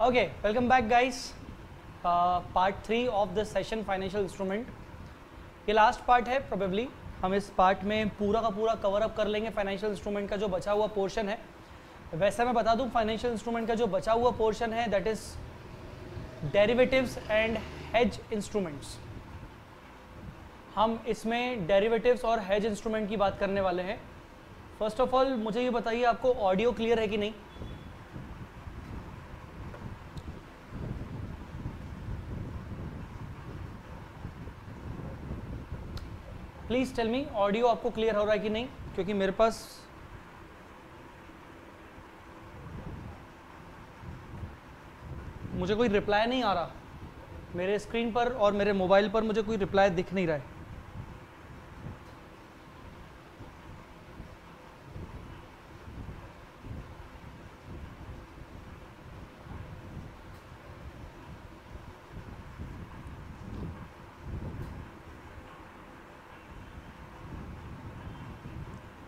Welcome back guys. Uh, part three of the session financial instrument ये last part है probably हम इस part में पूरा का पूरा कवर अप कर लेंगे फाइनेंशियल इंस्ट्रूमेंट का जो बचा हुआ पोर्शन है. वैसे मैं बता दूँ फाइनेंशियल इंस्ट्रूमेंट का जो बचा हुआ पोर्शन है that is derivatives and hedge instruments हम इसमें डेरिवेटिव्स और हेज इंस्ट्रूमेंट की बात करने वाले हैं. फ़र्स्ट ऑफ़ ऑल मुझे ये बताइए आपको ऑडियो क्लियर है कि नहीं? प्लीज़ टेल मी ऑडियो आपको क्लियर हो रहा है कि नहीं? क्योंकि मेरे पास मुझे कोई रिप्लाई नहीं आ रहा। मेरे स्क्रीन पर और मेरे मोबाइल पर मुझे कोई रिप्लाई दिख नहीं रहा है।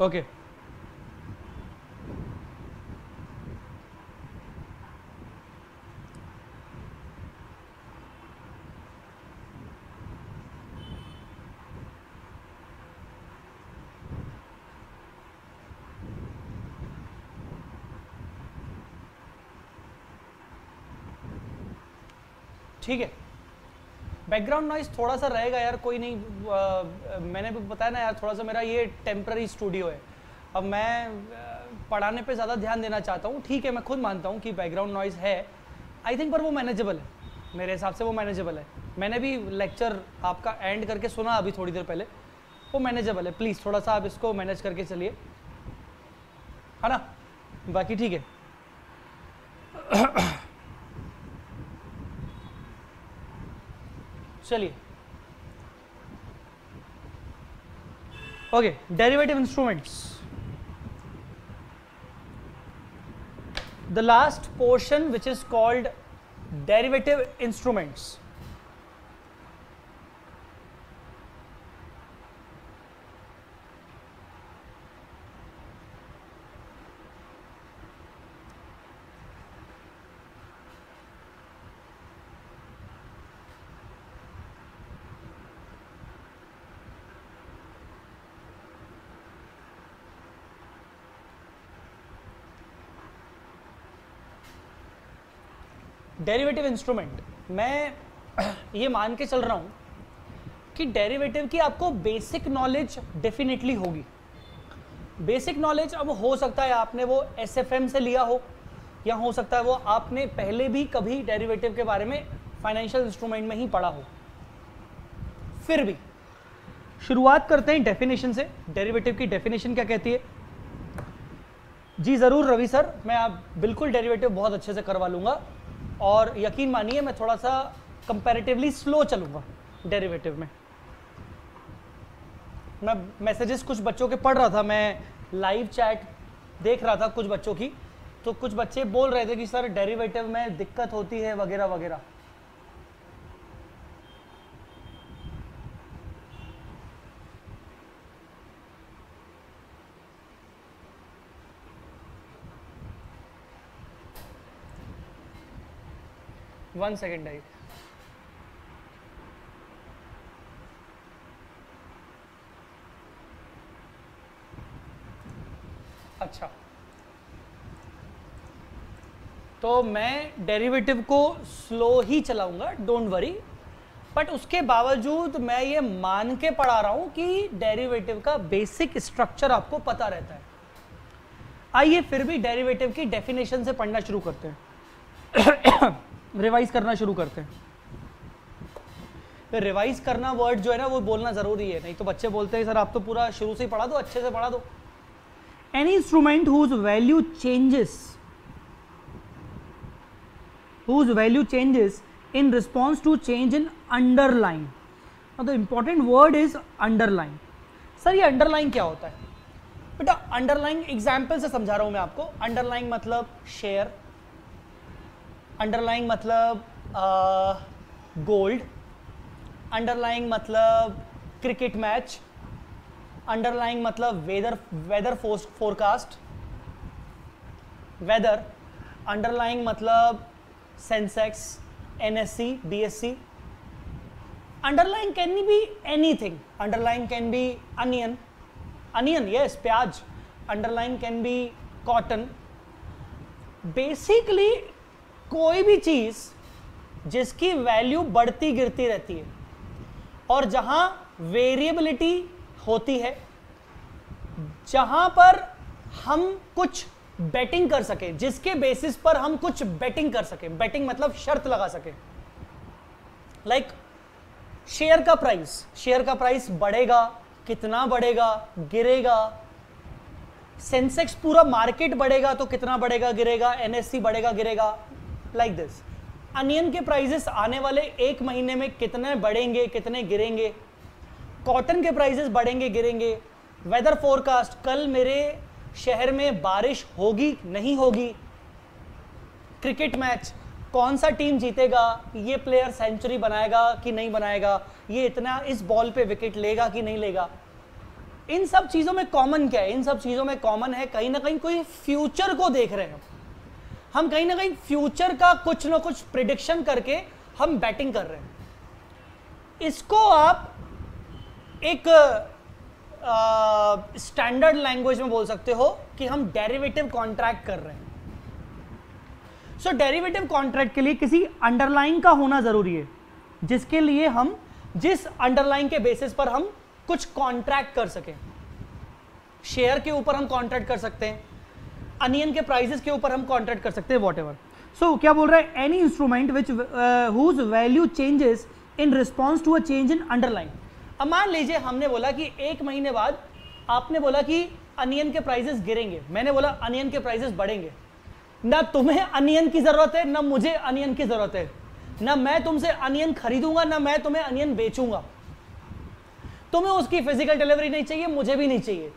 ओके ठीक है। बैकग्राउंड नॉइज़ थोड़ा सा रहेगा यार कोई नहीं। आ, मैंने भी बताया ना यार थोड़ा सा मेरा ये टेम्प्ररी स्टूडियो है। अब मैं पढ़ाने पे ज़्यादा ध्यान देना चाहता हूँ। ठीक है मैं खुद मानता हूँ कि बैकग्राउंड नॉइज़ है। आई थिंक पर वो मैनेजेबल है। मेरे हिसाब से वो मैनेजेबल है। मैंने भी लेक्चर आपका एंड करके सुना अभी थोड़ी देर पहले। वो मैनेजेबल है। प्लीज़ थोड़ा सा आप इसको मैनेज करके चलिए। है ना? बाकी ठीक है। चलिए। Okay derivative instruments the last portion which is called derivative instruments derivative instrument, मैं ये मान के चल रहा हूँ कि डेरिवेटिव की आपको बेसिक नॉलेज डेफिनेटली होगी। बेसिक नॉलेज अब हो सकता है आपने वो एसएफएम से लिया हो, या हो सकता है वो आपने पहले भी कभी डेरिवेटिव के बारे में फाइनेंशियल इंस्ट्रूमेंट में ही पढ़ा हो। फिर भी, शुरुआत करते हैं डेफिनेशन से। डेरिवेटिव की डेफिनेशन क्या कहती है? जी ज़रूर रवि सर, मैं आप बिल्कुल डेरिवेटिव बहुत अच्छे से करवा लूँगा। और यकीन मानिए, मैं थोड़ा सा कंपैरेटिवली स्लो चलूँगा डेरिवेटिव में। मैं मैसेजेस कुछ बच्चों के पढ़ रहा था, मैं लाइव चैट देख रहा था कुछ बच्चों की तो कुछ बच्चे बोल रहे थे कि, सर डेरिवेटिव में दिक्कत होती है, वगैरह वगैरह। वन सेकेंड आई अच्छा। तो मैं डेरिवेटिव को स्लो ही चलाऊँगा डोंट वरी बट उसके बावजूद मैं ये मान के पढ़ा रहा हूँ कि डेरिवेटिव का बेसिक स्ट्रक्चर आपको पता रहता है। आइए फिर भी डेरिवेटिव की डेफिनेशन से पढ़ना शुरू करते हैं। रिवाइज करना शुरू करते हैं। रिवाइज करना वर्ड जो है ना, वो बोलना ज़रूरी है। नहीं तो बच्चे बोलते हैं, सर, आप तो पूरा शुरू से ही पढ़ा दो, अच्छे से पढ़ा दो। Any instrument whose value changes whose value changes in response to change in underline the important word is underline sir, ये अंडरलाइन क्या होता है? बेटा अंडरलाइन एग्ज़ाम्पल से समझा रहा हूँ मैं आपको। अंडरलाइन मतलब शेयर अंडरलाइंग मतलब गोल्ड अंडरलाइंग मतलब क्रिकेट मैच अंडरलाइंग मतलब weather weather forecast weather underlying मतलब Sensex N S C B S NSC BSC underlying be anything underlying can be onion onion yes, प्याज. Underlying can be cotton basically कोई भी चीज़ जिसकी value बढ़ती गिरती रहती है और जहाँ वेरिएबिलिटी होती है जहाँ पर हम कुछ बेटिंग कर सके जिसके बेसिस पर हम कुछ बेटिंग कर सके बेटिंग मतलब शर्त लगा सके। लाइक like, शेयर का प्राइस शेयर का प्राइस बढ़ेगा कितना बढ़ेगा गिरेगा। सेंसेक्स पूरा मार्केट बढ़ेगा तो कितना बढ़ेगा गिरेगा एनएससी बढ़ेगा गिरेगा। लाइक दिस अनियन के प्राइजेस आने वाले एक महीने में कितने बढ़ेंगे, कितने गिरेंगे? कॉटन के प्राइजेस बढ़ेंगे, गिरेंगे. वेदर फोरकास्ट कल मेरे शहर में बारिश होगी, नहीं होगी? क्रिकेट मैच कौन सा टीम जीतेगा? ये प्लेयर सेंचुरी बनाएगा कि नहीं बनाएगा? ये इतना इस बॉल पे विकेट लेगा कि नहीं लेगा? इन सब चीज़ों में कॉमन क्या है? इन सब चीज़ों में कॉमन है, कहीं ना कहीं कोई फ्यूचर को देख रहे हैं हम कहीं ना कहीं फ्यूचर का कुछ ना कुछ प्रिडिक्शन करके हम बैटिंग कर रहे हैं। इसको आप एक स्टैंडर्ड लैंग्वेज में बोल सकते हो कि हम डेरिवेटिव कॉन्ट्रैक्ट कर रहे हैं। सो डेरिवेटिव कॉन्ट्रैक्ट के लिए किसी अंडरलाइन का होना ज़रूरी है, जिसके लिए हम, जिस अंडरलाइन के बेसिस पर हम कुछ कॉन्ट्रैक्ट कर सकें। शेयर के ऊपर हम कॉन्ट्रैक्ट कर सकते हैं। अनियन के प्राइसेस के ऊपर हम कॉन्ट्रैक्ट कर सकते हैं वॉट एवर सो क्या बोल रहा है? Any instrument which whose value changes in response to a change in underline अब मान लीजिए, हमने बोला कि एक महीने बाद आपने बोला कि अनियन के प्राइसेस गिरेंगे। मैंने बोला, अनियन के प्राइसेस बढ़ेंगे। ना तुम्हें अनियन की ज़रूरत है, ना मुझे अनियन की ज़रूरत है। ना मैं तुमसे अनियन खरीदूँगा, ना मैं तुम्हें अनियन बेचूँगा। तुम्हें उसकी फ़िज़िकल डिलीवरी नहीं चाहिए, मुझे भी नहीं चाहिए।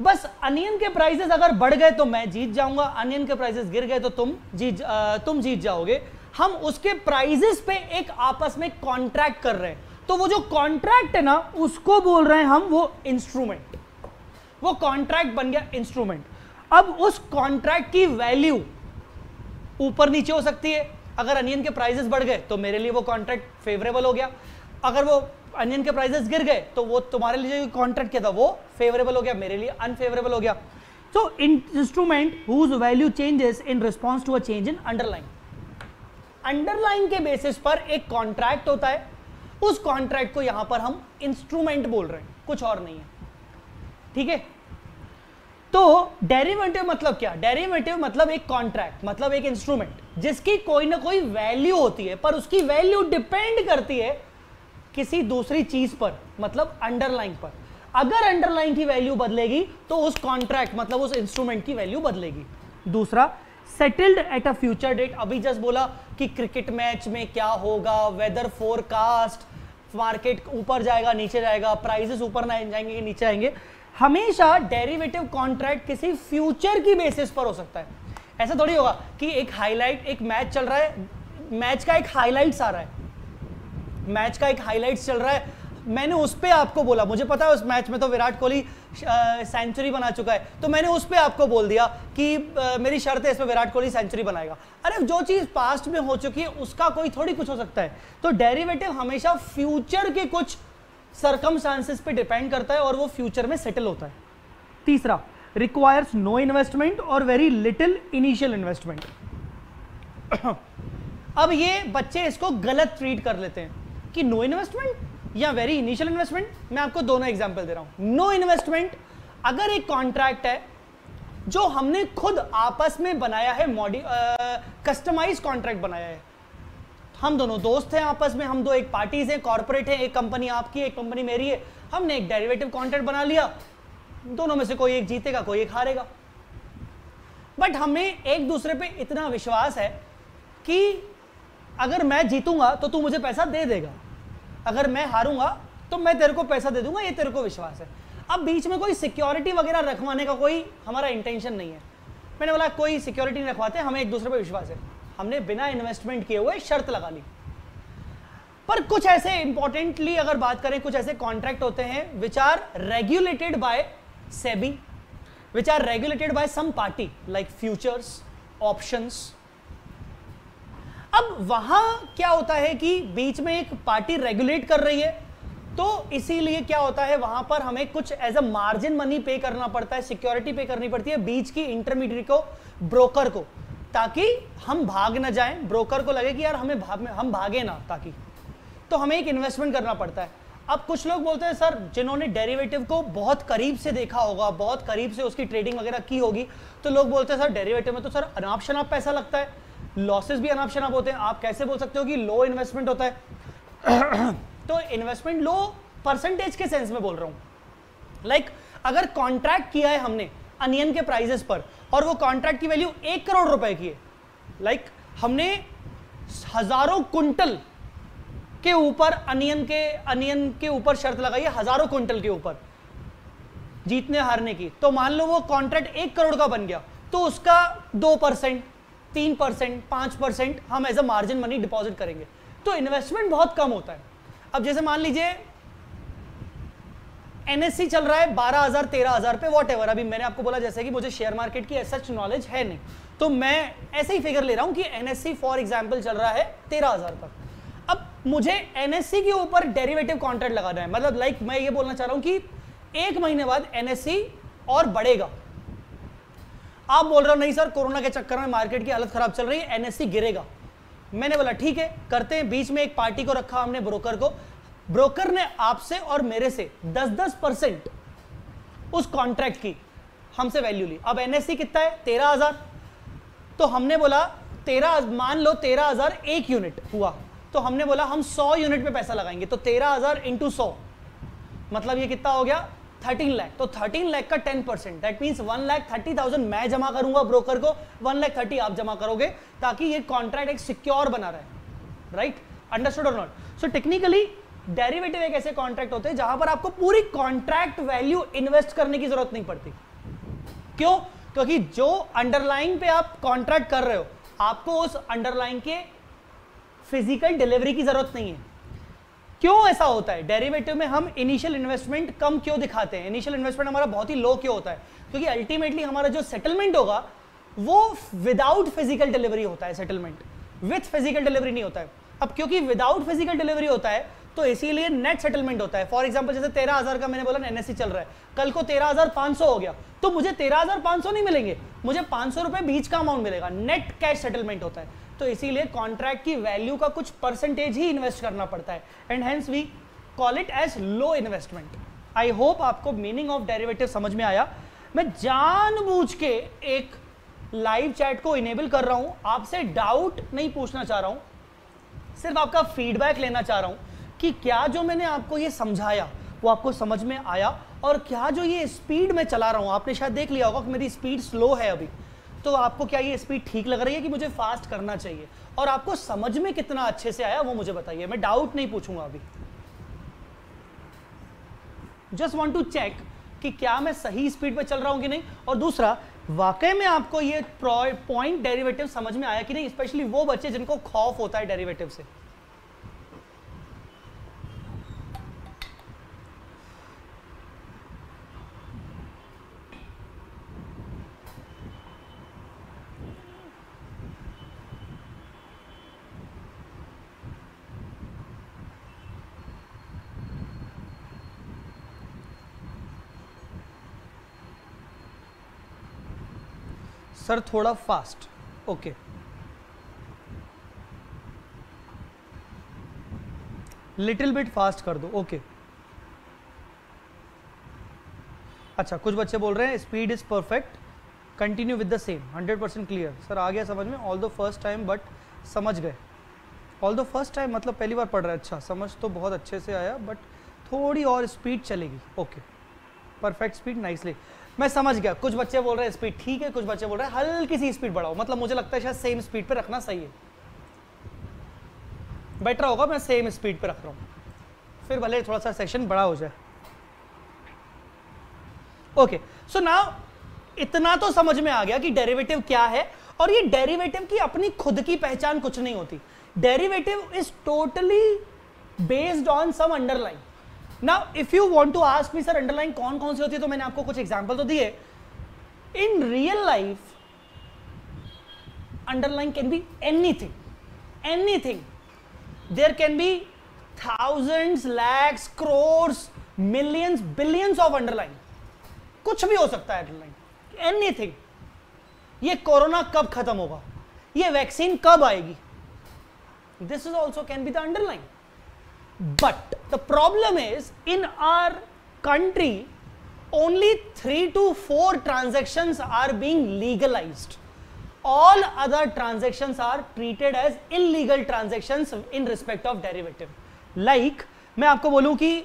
बस अनियन के प्राइसेस अगर बढ़ गए तो मैं जीत जाऊँगा, अनियन के प्राइसेस गिर गए तो तुम जीत तुम जीत जाओगे। हम उसके प्राइजेस पे एक आपस में कॉन्ट्रैक्ट कर रहे हैं। तो वो जो कॉन्ट्रैक्ट है ना, उसको बोल रहे हैं हम, वो इंस्ट्रूमेंट वो कॉन्ट्रैक्ट बन गया इंस्ट्रूमेंट अब उस कॉन्ट्रैक्ट की वैल्यू ऊपर नीचे हो सकती है। अगर अनियन के प्राइजेस बढ़ गए तो मेरे लिए वो कॉन्ट्रैक्ट फेवरेबल हो गया। अगर वो अनियन के प्राइजेस गिर गए तो वो तुम्हारे लिए कॉन्ट्रैक्ट किया था, वो फेवरेबल हो गया, मेरे लिए अनफेवरेबल हो गया। So instrument whose value changes in response to a change in underline underline के बेसिस पर एक कॉन्ट्रैक्ट होता है, उस कॉन्ट्रैक्ट को यहाँ पर हम इंस्ट्रूमेंट बोल रहे हैं, कुछ और नहीं है। ठीक है? तो डेरिवेटिव मतलब क्या? डेरिवेटिव मतलब एक कॉन्ट्रैक्ट मतलब एक इंस्ट्रूमेंट जिसकी कोई ना कोई वैल्यू होती है, पर उसकी वैल्यू डिपेंड करती है किसी दूसरी चीज़ पर मतलब अंडरलाइन पर। अगर अंडरलाइन की वैल्यू बदलेगी तो उस कॉन्ट्रैक्ट मतलब उस इंस्ट्रूमेंट की वैल्यू बदलेगी। दूसरा settled at a future date अभी जस्ट बोला कि क्रिकेट मैच में क्या होगा वेदर फोरकास्ट मार्केट ऊपर जाएगा, नीचे जाएगा प्राइजेस ऊपर ना जाएँगे कि नीचे आएँगे। हमेशा डेरिवेटिव कॉन्ट्रैक्ट किसी फ्यूचर की बेसिस पर हो सकता है। ऐसा थोड़ी होगा कि एक हाईलाइट एक मैच चल रहा है मैच का एक हाईलाइट्स आ रहा है। मैच का एक हाईलाइट्स चल रहा है। मैंने उस पर आपको बोला मुझे पता है उस मैच में तो विराट कोहली सेंचुरी बना चुका है। तो मैंने उस पर आपको बोल दिया कि आ, मेरी शर्त है इसमें विराट कोहली सेंचुरी बनाएगा। अरे जो चीज़ पास्ट में हो चुकी है उसका कोई थोड़ी कुछ हो सकता है। तो डेरिवेटिव हमेशा फ्यूचर के कुछ सरकमस्टांसेस पे डिपेंड करता है और वो फ्यूचर में सेटल होता है। तीसरा रिक्वायर्स नो इन्वेस्टमेंट और वेरी लिटिल इनिशियल इन्वेस्टमेंट अब ये बच्चे इसको गलत ट्रीट कर लेते हैं। कि नो इन्वेस्टमेंट या वेरी इनिशियल इन्वेस्टमेंट मैं आपको दोनों एग्ज़ाम्पल दे रहा हूँ। नो इन्वेस्टमेंट अगर एक कॉन्ट्रैक्ट है जो हमने खुद आपस में बनाया है मॉडि कस्टमाइज कॉन्ट्रैक्ट बनाया है। हम दोनों दोस्त हैं आपस में, हम दो एक पार्टीज़ हैं कॉर्पोरेट है, एक कंपनी आपकी, एक कंपनी मेरी है। हमने एक डेरिवेटिव कॉन्ट्रैक्ट बना लिया। दोनों में से कोई एक जीतेगा, कोई एक हारेगा। बट हमें एक दूसरे पे इतना विश्वास है कि अगर मैं जीतूँगा तो तू मुझे पैसा दे देगा। अगर मैं हारूँगा तो मैं तेरे को पैसा दे दूँगा, ये तेरे को विश्वास है। अब बीच में कोई सिक्योरिटी वगैरह रखवाने का कोई हमारा इंटेंशन नहीं है। मैंने बोला, कोई सिक्योरिटी नहीं रखवाते, हमें एक दूसरे पर विश्वास है। हमने बिना इन्वेस्टमेंट किए हुए शर्त लगा ली। पर कुछ ऐसे इंपॉर्टेंटली अगर बात करें, कुछ ऐसे कॉन्ट्रैक्ट होते हैं which are regulated by SEBI which are regulated by some party like futures options अब वहाँ क्या होता है कि बीच में एक पार्टी रेगुलेट कर रही है तो इसीलिए क्या होता है, वहाँ पर हमें कुछ एज अ मार्जिन मनी पे करना पड़ता है सिक्योरिटी पे करनी पड़ती है बीच की इंटरमीडिएट को ब्रोकर को, ताकि हम भाग ना जाएँ ब्रोकर को लगे कि यार हमें भाग हम भागे ना, ताकि। तो हमें एक इन्वेस्टमेंट करना पड़ता है। अब कुछ लोग बोलते हैं, सर, जिन्होंने डेरिवेटिव को बहुत करीब से देखा होगा, बहुत करीब से उसकी ट्रेडिंग वगैरह की होगी तो लोग बोलते हैं, सर डेरिवेटिव में तो सर अनाप शनाप पैसा लगता है। लॉसेस भी अनाप शनाप होते हैं। आप कैसे बोल सकते हो कि लो इन्वेस्टमेंट होता है? तो इन्वेस्टमेंट लो परसेंटेज के सेंस में बोल रहा हूँ। लाइक like, अगर कॉन्ट्रैक्ट किया है हमने अनियन के प्राइजेस पर और वो कॉन्ट्रैक्ट की वैल्यू एक करोड़ रुपए की है लाइक like, हमने हज़ारों कुंटल के ऊपर अनियन के अनियन के ऊपर शर्त लगाई है हज़ारों कुंटल के ऊपर जीतने हारने की। तो मान लो वो कॉन्ट्रैक्ट एक करोड़ का बन गया तो उसका दो परसेंट तीन परसेंट, पाँच परसेंट हम as a margin money deposit करेंगे। तो इन्वेस्टमेंट बहुत कम होता है। अब जैसे मान लीजिए एनएससी चल रहा है बारह हज़ार, तेरह हज़ार पे वॉट एवर अभी मैंने आपको बोला जैसे कि मुझे शेयर मार्केट की सच नॉलेज है नहीं। तो मैं ऐसे ही फिगर ले रहा हूँ कि एनएससी फॉर एग्ज़ाम्पल चल रहा है तेरह हज़ार पर अब मुझे एनएससी के ऊपर डेरिवेटिव कॉन्ट्रैक्ट लगाना है। मतलब लाइक मैं ये बोलना चाह रहा हूँ कि एक महीने बाद एनएससी और बढ़ेगा। आप बोल रहे हो, नहीं सर, कोरोना के चक्कर में मार्केट की हालत खराब चल रही है, एनएससी गिरेगा। मैंने बोला, ठीक है, करते हैं, बीच में एक पार्टी को रखा हमने, ब्रोकर को। ब्रोकर ने आपसे और मेरे से 10-10 परसेंट उस कॉन्ट्रैक्ट की हमसे वैल्यू ली। अब एनएससी कितना है? तेरह हज़ार। तो हमने बोला, तेरह, मान लो तेरह हज़ार एक यूनिट हुआ तो हमने बोला, हम सौ यूनिट पे पैसा लगाएँगे तो तेरह हज़ार इंटू सौ। मतलब ये कितना हो गया? थर्टीन लाख तो थर्टीन लाख का ten percent that mean one lakh thirty thousand मैं जमा करूँगा ब्रोकर को वन लाख थर्टी आप जमा करोगे ताकि ये कॉन्ट्रैक्ट एक सिक्योर बना रहे। राइट अंडरस्टूड और नॉट सो टेक्निकली डेरिवेटिव एक ऐसे कॉन्ट्रैक्ट होते हैं जहाँ पर आपको पूरी कॉन्ट्रैक्ट वैल्यू इन्वेस्ट करने की ज़रूरत नहीं पड़ती। क्यों? क्योंकि जो अंडरलाइन पे आप कॉन्ट्रैक्ट कर रहे हो, आपको उस अंडरलाइन के फ़िज़िकल डिलीवरी की ज़रूरत नहीं है। क्यों ऐसा होता है? डेरिवेटिव में हम इनिशियल इन्वेस्टमेंट कम क्यों दिखाते हैं? इनिशियल इन्वेस्टमेंट हमारा बहुत ही लो क्यों होता है? क्योंकि अल्टीमेटली हमारा जो सेटलमेंट होगा, वो विदाउट फ़िज़िकल डिलीवरी होता है सेटलमेंट विथ फ़िज़िकल डिलीवरी नहीं होता है. अब क्योंकि विदाउट फ़िज़िकल डिलीवरी होता है तो इसीलिए नेट सेटलमेंट होता है. फॉर एग्ज़ाम्पल जैसे तेरह हज़ार का मैंने बोला एनएससी चल रहा है. कल को तेरह हज़ार पाँच सौ हो गया. तो मुझे तेरह हज़ार पाँच सौ नहीं मिलेंगे. मुझे पाँच सौ रुपए बीच का अमाउंट मिलेगा. नेट कैश सेटलमेंट होता है. तो इसीलिए कॉन्ट्रैक्ट की वैल्यू का कुछ परसेंटेज ही इन्वेस्ट करना पड़ता है। And hence we call it as low investment I hope आपको मीनिंग ऑफ़ डेरिवेटिव समझ में आया। मैं जानबूझ के एक लाइव चैट को इनेबल कर रहा हूँ। आपसे डाउट नहीं पूछना चाह रहा हूँ। सिर्फ़ आपका फीडबैक लेना चाह रहा हूँ कि क्या जो मैंने आपको ये समझाया, वो आपको समझ में आया? और क्या जो ये स्पीड में चला रहा हूँ? आपने शायद देख लिया होगा कि मेरी स्पीड स्लो है अभी। तो आपको क्या ये स्पीड ठीक लग रही है कि मुझे फास्ट करना चाहिए? और आपको समझ में कितना अच्छे से आया वो मुझे बताइए। मैं डाउट नहीं पूछूँगा अभी। जस्ट वॉन्ट टू चेक कि क्या मैं सही स्पीड पर चल रहा हूँ कि नहीं? और दूसरा, वाकई में आपको ये पॉइंट डेरिवेटिव समझ में आया कि नहीं? स्पेशली वो बच्चे जिनको खौफ होता है डेरिवेटिव से। सर थोड़ा fast, okay. Little bit fast कर दो, ओके। अच्छा कुछ बच्चे बोल रहे हैं, speed is perfect, continue with the same, hundred percent clear. Sir, आ गया समझ में all the first time but समझ गए। ऑल द फ़र्स्ट टाइम मतलब पहली बार पढ़ रहा है अच्छा समझ तो बहुत अच्छे से आया बट थोड़ी और स्पीड चलेगी, ओके। परफेक्ट स्पीड नाइसली मैं समझ गया। कुछ बच्चे बोल रहे हैं स्पीड ठीक है, कुछ बच्चे बोल रहे हैं, हल्की सी स्पीड बढ़ाओ। मतलब मुझे लगता है शायद सेम स्पीड पे रखना सही है। बेटर होगा, मैं सेम स्पीड पे रख रहा हूँ। फिर भले थोड़ा सा सेक्शन बड़ा हो जाए। ओके सो नाउ इतना तो समझ में आ गया कि डेरिवेटिव क्या है, और ये डेरिवेटिव की अपनी खुद की पहचान कुछ नहीं होती। Derivative is totally based on some underline now if you want to ask me sir underline कौन कौन सी होती है? तो मैंने आपको कुछ एग्जांपल तो दिए। In real life underline can be anything anything. There can be thousands, lakhs, crores, millions, billions of underlying. कुछ भी हो सकता है अंडरलाइन एनीथिंग ये कोरोना कब खत्म होगा? ये वैक्सीन कब आएगी? This is also can be the underline but the problem is in our country only three to four transactions are being legalized all other transactions are treated as illegal transactions in respect of derivative like मैं आपको बोलूँ कि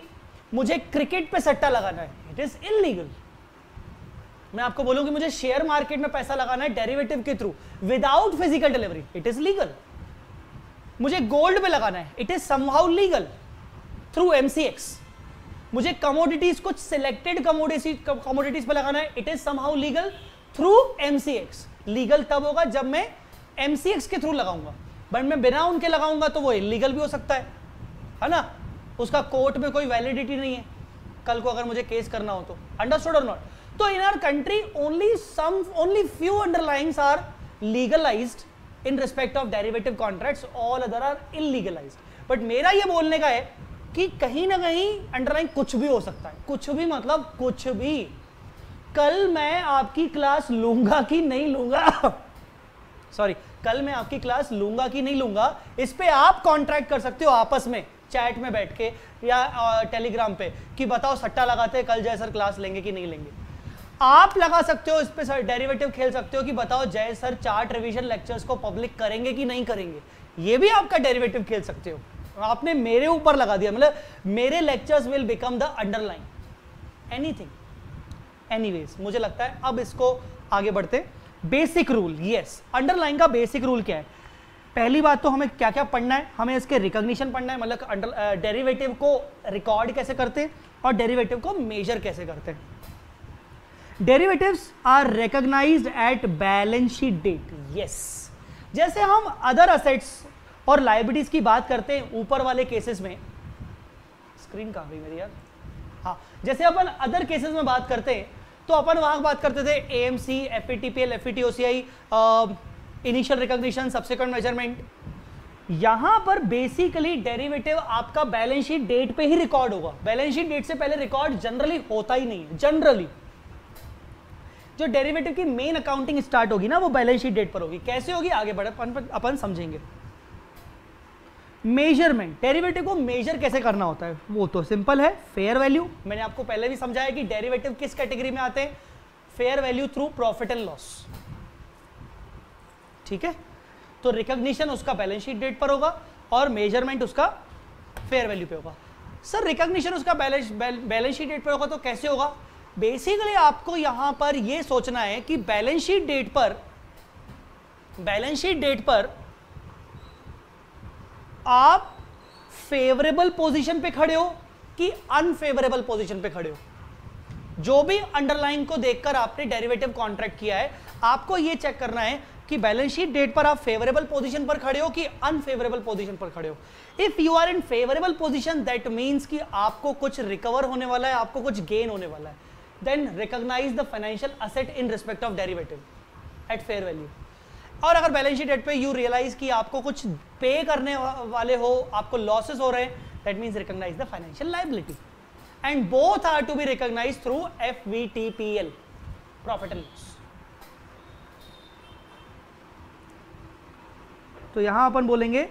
मुझे cricket पे सट्टा लगाना है it is illegal मैं आपको बोलूँ कि मुझे शेयर मार्केट में पैसा लगाना है डेरिवेटिव के through without physical delivery it is legal मुझे गोल्ड पे लगाना है it is somehow legal through MCX मुझे कमोडिटीज कुछ सिलेक्टेड कमोडिटीज कमोडिटीज पे लगाना है। It is somehow legal through MCX legal तब होगा जब मैं एमसीएक्स के थ्रू लगाऊँगा। बट मैं बिना उनके लगाऊँगा तो वो इलीगल भी हो सकता है। है ना? उसका कोर्ट में कोई वैलिडिटी नहीं है। कल को अगर मुझे केस करना हो तो। अंडरस्टूड और नॉट तो in our country only some only few underlyings are legalised in respect of derivative contracts all other are illegalised but मेरा ये बोलने का है कि कहीं ना कहीं अंडरलाइन कुछ भी हो सकता है। कुछ भी मतलब कुछ भी। कल मैं आपकी क्लास लूँगा कि नहीं लूँगा? सॉरी कल मैं आपकी क्लास लूँगा कि नहीं लूँगा? इस पे आप कॉन्ट्रैक्ट कर सकते हो आपस में चैट में बैठ के या टेलीग्राम पे कि बताओ सट्टा लगाते हैं, कल जय सर क्लास लेंगे कि नहीं लेंगे? आप लगा सकते हो इस पे सर डेरिवेटिव खेल सकते हो कि बताओ Jai sir chart revision lectures को पब्लिक करेंगे कि नहीं करेंगे? ये भी आपका डेरिवेटिव खेल सकते हो। आपने मेरे ऊपर लगा दिया मतलब मेरे lectures will become the underline anything anyways मुझे लगता है अब इसको आगे बढ़ते बेसिक रूल यस अंडरलाइन का बेसिक रूल क्या है? पहली बात तो हमें क्या क्या पढ़ना है? हमें इसके रिकॉग्निशन पढ़ना है मतलब डेरिवेटिव को रिकॉर्ड कैसे करते हैं और डेरिवेटिव को मेजर कैसे करते हैं? Derivatives are recognised at balance sheet date yes जैसे हम अदर असेट्स और लाइबिलिटीज की बात करते हैं ऊपर वाले केसेस में। स्क्रीन कहाँ गई मेरी यार? हाँ जैसे अपन अदर केसेस में बात करते हैं तो अपन वहाँ बात करते थे A M C F E T P L F E T O C I initial recognition subsequent measurement यहाँ पर बेसिकली डेरिवेटिव आपका बैलेंस शीट डेट पे ही रिकॉर्ड होगा। बैलेंस शीट डेट से पहले रिकॉर्ड जनरली होता ही नहीं है जनरली जो डेरिवेटिव की मेन अकाउंटिंग स्टार्ट होगी ना, वो बैलेंस शीट डेट पर होगी। कैसे होगी? आगे बढ़े अपन समझेंगे। मेज़रमेंट डेरिवेटिव को मेजर कैसे करना होता है? वो तो सिंपल है. फेयर वैल्यू मैंने आपको पहले भी समझाया कि डेरिवेटिव किस कैटेगरी में आते हैं? Fair value through profit and loss ठीक है? तो रिकॉग्निशन उसका बैलेंस शीट डेट पर होगा और मेज़रमेंट उसका फेयर वैल्यू पे होगा. सर रिकॉग्निशन उसका बैलेंस बैलेंस शीट डेट पर होगा तो कैसे होगा? बेसिकली आपको यहाँ पर यह सोचना है कि बैलेंस शीट डेट पर बैलेंस शीट डेट पर आप फेवरेबल पोजीशन पे खड़े हो कि अनफेवरेबल पोजीशन पे खड़े हो? जो भी अंडरलाइन को देखकर आपने डेरिवेटिव कॉन्ट्रैक्ट किया है, आपको यह चेक करना है कि बैलेंस शीट डेट पर आप फेवरेबल पोजीशन पर खड़े हो कि अनफेवरेबल पोजीशन पर खड़े हो? If you are in favourable position that means कि आपको कुछ रिकवर होने वाला है, आपको कुछ गेन होने वाला है। Then recognize the financial asset in respect of derivative at fair value. और अगर बैलेंस शीट डेट पे यू रियलाइज़ कि आपको कुछ पे करने वाले हो, आपको लॉसेस हो रहे हैं that means recognise the financial liability and both are to be recognise through F V T P L profit and loss तो यहाँ अपन बोलेंगे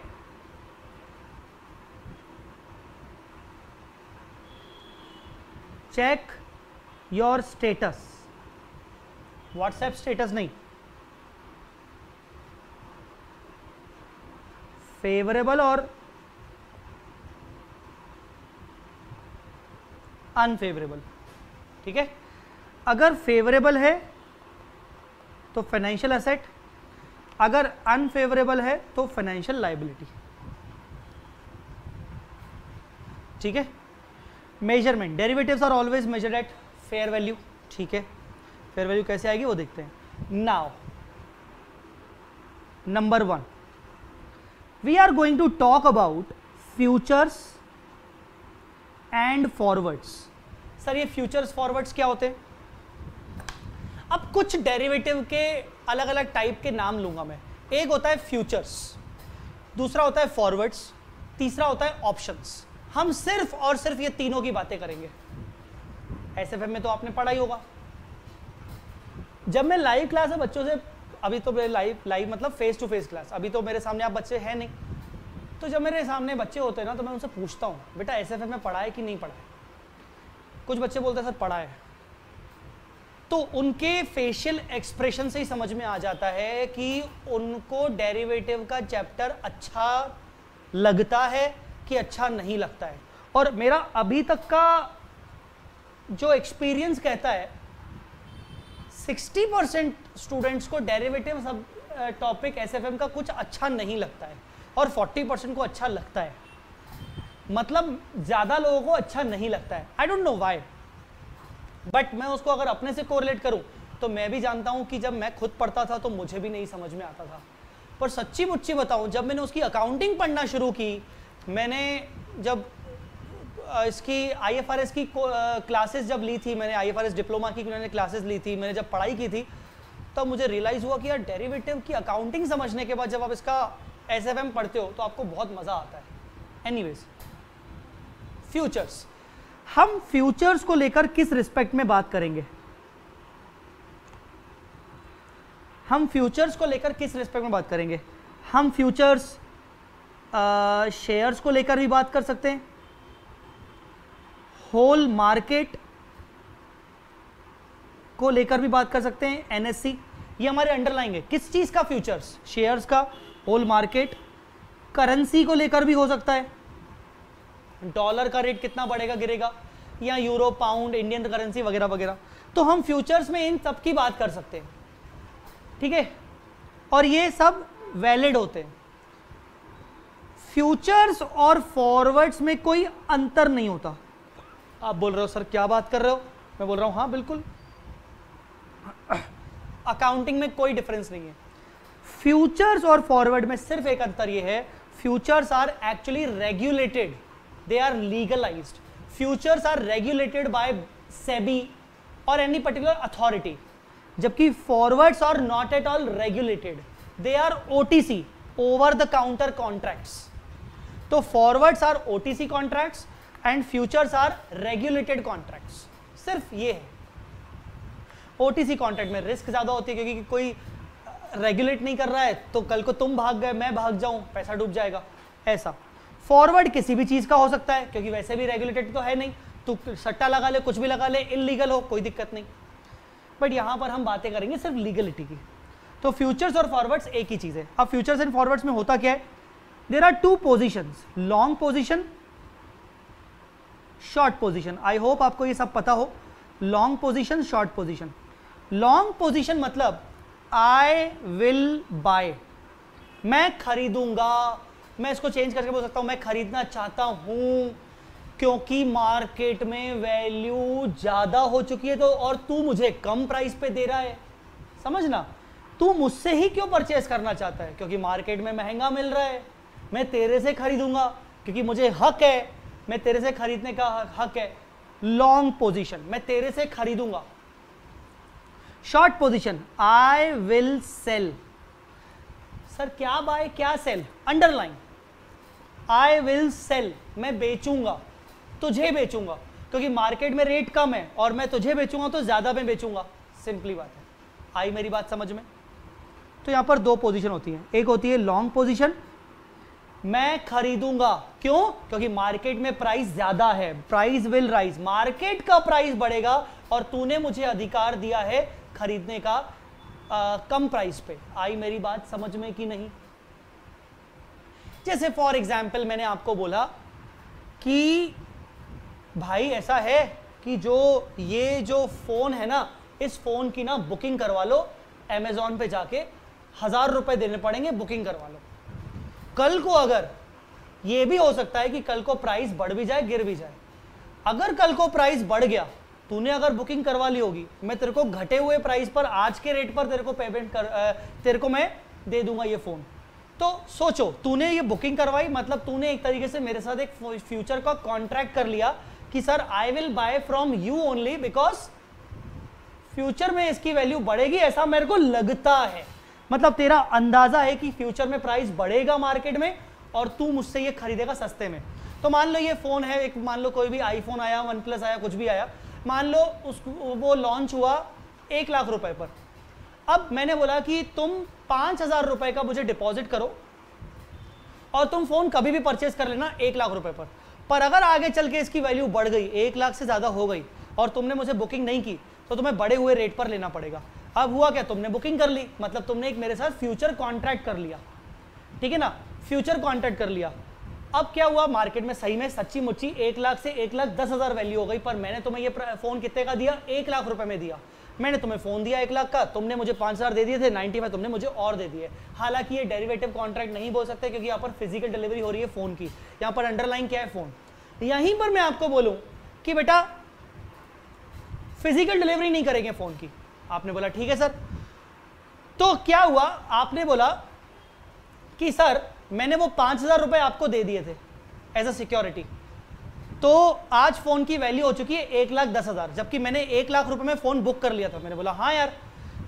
check your status WhatsApp status नहीं. फेवरेबल और अनफेवरेबल ठीक है? अगर फेवरेबल है तो फाइनेंशियल असेट अगर अनफेवरेबल है तो फाइनेंशियल लाइबिलिटी ठीक है? Measurement derivatives are always measured at fair value ठीक है? फेयर वैल्यू कैसे आएगी? वो देखते हैं. Now number one we are going to talk about futures and forwards sir ये फ्यूचर्स फॉरवर्ड्स क्या होते हैं? अब कुछ डेरिवेटिव के अलग अलग टाइप के नाम लूँगा मैं। एक होता है फ्यूचर्स दूसरा होता है फॉरवर्ड्स तीसरा होता है ऑप्शंस हम सिर्फ़ और सिर्फ़ ये तीनों की बातें करेंगे। एस में तो आपने पढ़ा ही होगा। जब मैं लाइव क्लास में बच्चों से अभी तो मेरे लाइव लाइव मतलब फेस टू फेस क्लास अभी तो मेरे सामने आप बच्चे हैं नहीं। तो जब मेरे सामने बच्चे होते हैं ना तो मैं उनसे पूछता हूँ, बेटा एस में पढ़ा है कि नहीं पढ़ा है? कुछ बच्चे बोलते हैं, सर, पढ़ा है। तो उनके फेशियल एक्सप्रेशन से ही समझ में आ जाता है कि उनको डेरिवेटिव का चैप्टर अच्छा लगता है कि अच्छा नहीं लगता है। और मेरा अभी तक का जो एक्सपीरियंस कहता है 60 परसेंट स्टूडेंट्स को डेरिवेटिव सब टॉपिक एसएफएम का कुछ अच्छा नहीं लगता है और 40 परसेंट को अच्छा लगता है। मतलब ज़्यादा लोगों को अच्छा नहीं लगता है। I don't know why but मैं उसको अगर अपने से कोरिलेट करूँ तो मैं भी जानता हूँ कि जब मैं खुद पढ़ता था तो मुझे भी नहीं समझ में आता था। पर सच्ची मुच्ची बताऊँ, जब मैंने उसकी अकाउंटिंग पढ़ना शुरू की, मैंने जब इसकी आई एफ़ आर एस की क्लासेस जब ली थी मैंने I F R S diploma की मैंने क्लासेस ली थी, मैंने जब पढ़ाई की थी, तब मुझे रियलाइज़ हुआ कि यार डेरिवेटिव की अकाउंटिंग समझने के बाद जब आप इसका एस एफ़ एम पढ़ते हो तो आपको बहुत मज़ा आता है। एनी वेज फ्यूचर्स हम फ्यूचर्स को लेकर किस रिस्पेक्ट में बात करेंगे? हम फ्यूचर्स को लेकर किस रिस्पेक्ट में बात करेंगे? हम फ्यूचर्स शेयर्स को लेकर भी बात कर सकते हैं। होल मार्केट को लेकर भी बात कर सकते हैं एनएससी ये हमारे अंडरलाइंग है। किस चीज़ का फ्यूचर्स शेयर्स का, होल मार्केट। करेंसी को लेकर भी हो सकता है। डॉलर का रेट कितना बढ़ेगा, गिरेगा? या यूरो पाउंड इंडियन करेंसी वगैरह वगैरह। तो हम फ्यूचर्स में इन सब की बात कर सकते हैं। ठीक है? और ये सब वैलिड होते हैं। फ्यूचर्स और फॉरवर्ड्स में कोई अंतर नहीं होता। आप बोल रहे हो, सर, क्या बात कर रहे हो? मैं बोल रहा हूँ हाँ बिल्कुल. अकाउंटिंग में कोई डिफरेंस नहीं है। फ्यूचर्स और फॉरवर्ड में सिर्फ़ एक अंतर यह है futures are actually regulated they are legalize futures are regulated by SEBI और एनी पर्टिकुलर अथॉरिटी जबकि forwards are not at all regulated they are OTC over the counter contracts तो forwards are OTC contracts and futures are regulated contracts सिर्फ़ ये है। OTC contract में risk ज़्यादा होती है क्योंकि कोई रेगुलेट नहीं कर रहा है तो कल को तुम भाग गए, मैं भाग जाऊँ, पैसा डूब जाएगा। ऐसा। फॉरवर्ड किसी भी चीज़ का हो सकता है, क्योंकि वैसे भी रेगुलेटेड तो है नहीं। तू सट्टा लगा ले, कुछ भी लगा ले इलीगल हो, कोई दिक्कत नहीं। बट यहाँ पर हम बातें करेंगे सिर्फ़ लीगलिटी की। तो फ्यूचर्स और फॉरवर्ड्स एक ही चीज़ है। अब फ्यूचर्स एंड फॉरवर्ड्स में होता क्या है? There are two position long position short position I hope आपको ये सब पता हो. Long position short position long position मतलब आई विल बाय मैं खरीदूँगा. मैं इसको चेंज करके बोल सकता हूँ, मैं खरीदना चाहता हूँ, क्योंकि मार्केट में वैल्यू ज़्यादा हो चुकी है तो और तू मुझे कम प्राइस पे दे रहा है. समझना? तू मुझसे ही क्यों परचेस करना चाहता है? क्योंकि मार्केट में महँगा मिल रहा है. मैं तेरे से खरीदूँगा, क्योंकि मुझे हक है. मैं तेरे से खरीदने का हक है। लॉन्ग पोजीशन मैं तेरे से खरीदूँगा। Short position I will sell sir क्या बाय क्या sell underline I will sell मैं बेचूँगा। तुझे बेचूँगा। क्योंकि मार्केट में रेट कम है और मैं तुझे बेचूँगा तो ज़्यादा में बेचूँगा। सिंपली बात है। आई मेरी बात समझ में? तो यहाँ पर दो पोजीशन होती है। एक होती है लॉन्ग पोजीशन मैं खरीदूँगा। क्यों? क्योंकि मार्केट में प्राइस ज़्यादा है। प्राइस विल राइज मार्केट का प्राइस बढ़ेगा और तूने मुझे अधिकार दिया है खरीदने का आ, कम प्राइस पे। आई मेरी बात समझ में कि नहीं? जैसे फॉर एग्ज़ाम्पल मैंने आपको बोला कि भाई ऐसा है कि जो ये जो फ़ोन है ना इस फ़ोन की ना बुकिंग करवा लो अमेजोन पे जाके हज़ार रुपए देने पड़ेंगे बुकिंग करवा लो। कल को अगर ये भी हो सकता है कि कल को प्राइस बढ़ भी जाए, गिर भी जाए। अगर कल को प्राइस बढ़ गया, तूने अगर बुकिंग करवा ली होगी, मैं तेरे को घटे हुए प्राइस पर, आज के रेट पर तेरे को पेमेंट कर तेरे को मैं दे दूँगा ये फ़ोन तो सोचो, तूने ये बुकिंग करवाई मतलब तूने एक तरीके से मेरे साथ एक फ्यूचर का कॉन्ट्रैक्ट कर लिया कि, sir I will buy from you only because future में इसकी वैल्यू बढ़ेगी, ऐसा मेरे को लगता है। मतलब तेरा अंदाज़ा है कि फ्यूचर में प्राइस बढ़ेगा मार्केट में और तू मुझसे ये खरीदेगा सस्ते में। तो मान लो ये फ़ोन है, एक मान लो कोई भी आईफोन आया वन प्लस आया, कुछ भी आया, मान लो उस, वो लॉन्च हुआ एक लाख रुपए पर। अब मैंने बोला कि तुम पाँच हज़ार रुपए का मुझे डिपॉजिट करो और तुम फ़ोन कभी भी परचेज कर लेना एक लाख रुपए पर। पर अगर आगे चल के इसकी वैल्यू बढ़ गई, एक लाख से ज़्यादा हो गई और तुमने मुझे बुकिंग नहीं की तो तुम्हें बड़े हुए रेट पर लेना पड़ेगा। अब हुआ क्या? तुमने बुकिंग कर ली। मतलब तुमने एक मेरे साथ फ्यूचर कॉन्ट्रैक्ट कर लिया। ठीक है ना? फ्यूचर कॉन्ट्रैक्ट कर लिया। अब क्या हुआ? मार्केट में सही में सच्ची मुच्ची एक लाख से एक लाख दस हज़ार वैल्यू हो गई, पर मैंने तुम्हें ये फ़ोन कितने का दिया? एक लाख रुपए में दिया। मैंने तुम्हें फ़ोन दिया एक लाख का, तुमने मुझे पाँच हज़ार दे दिए थे नाइनटी फाइव तुमने मुझे और दे दिए। हालाँकि ये डेरिवेटिव कॉन्ट्रैक्ट नहीं बोल सकते, क्योंकि यहाँ पर फ़िज़िकल डिलीवरी हो रही है फ़ोन की। यहाँ पर अंडरलाइन क्या है फ़ोन यहीं पर मैं आपको बोलूँ कि बेटा फ़िज़िकल डिलीवरी नहीं करेंगे फ़ोन की। आपने बोला, ठीक है, सर। तो क्या हुआ? आपने बोला कि, सर, मैंने वो पाँच हज़ार रुपए आपको दे दिए थे एज अ सिक्योरिटी तो आज फ़ोन की वैल्यू हो चुकी है एक लाख दस हज़ार, जबकि मैंने एक लाख रुपए में फ़ोन बुक कर लिया था। मैंने बोला हाँ यार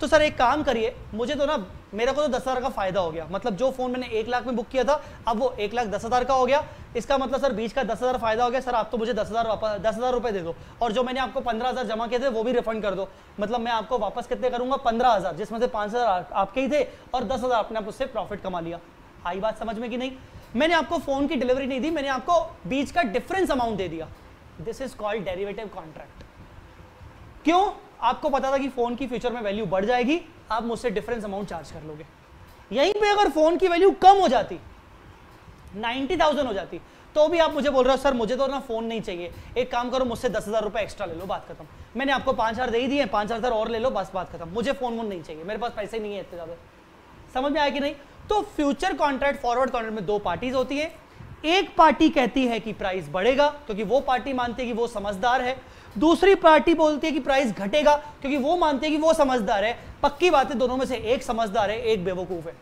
तो सर, एक काम करिए, मुझे तो ना, मेरे को तो दस हज़ार का फ़ायदा हो गया। मतलब जो फ़ोन मैंने एक लाख में बुक किया था, अब वो एक लाख दस हज़ार का हो गया। इसका मतलब सर, बीच का दस हज़ार फ़ायदा हो गया। सर, आप तो मुझे दस हज़ार वापस, दस हज़ार रुपए दे दो। और जो मैंने आपको पंद्रह हज़ार जमा किए थे, वो भी रिफंड कर दो। मतलब मैं आपको वापस कितने करूँगा? पंद्रह हज़ार, जिसमें से पाँच हज़ार आपके ही थे, और दस हज़ार आपने आप उससे प्रॉफिट कमा लिया। आई बात समझ में कि नहीं? मैंने आपको फ़ोन की डिलीवरी नहीं दी, मैंने आपको बीच का डिफरेंस अमाउंट दे दिया। This is called derivative contract क्यों? आपको पता था कि फ़ोन की फ्यूचर में वैल्यू बढ़ जाएगी, आप मुझसे डिफरेंस अमाउंट चार्ज कर लोगे। यहीं पे अगर फ़ोन की वैल्यू कम हो जाती नाइनटी थाउज़ेंड हो जाती तो भी आप मुझे बोल रहे हो, सर, मुझे तो ना फ़ोन नहीं चाहिए। एक काम करो, मुझसे दस हज़ार रुपए एक्स्ट्रा ले लो, बात खत्म। मैंने आपको पाँच हज़ार दे ही दिए पाँच हज़ार और ले लो, बस बात खत्म। मुझे फ़ोन वोन नहीं चाहिए, मेरे पास पैसे नहीं है इतने ज़्यादा। समझ में आया कि नहीं? तो फ्यूचर कॉन्ट्रैक्ट फॉरवर्ड कॉन्ट्रैक्ट में दो पार्टीज़ होती है। एक पार्टी कहती है कि प्राइस बढ़ेगा, क्योंकि वो पार्टी मानती है कि वो समझदार है। दूसरी पार्टी बोलती है कि प्राइस घटेगा, क्योंकि वो मानते हैं कि वो समझदार है। पक्की बात है, दोनों में से एक समझदार है, एक बेवकूफ़ है।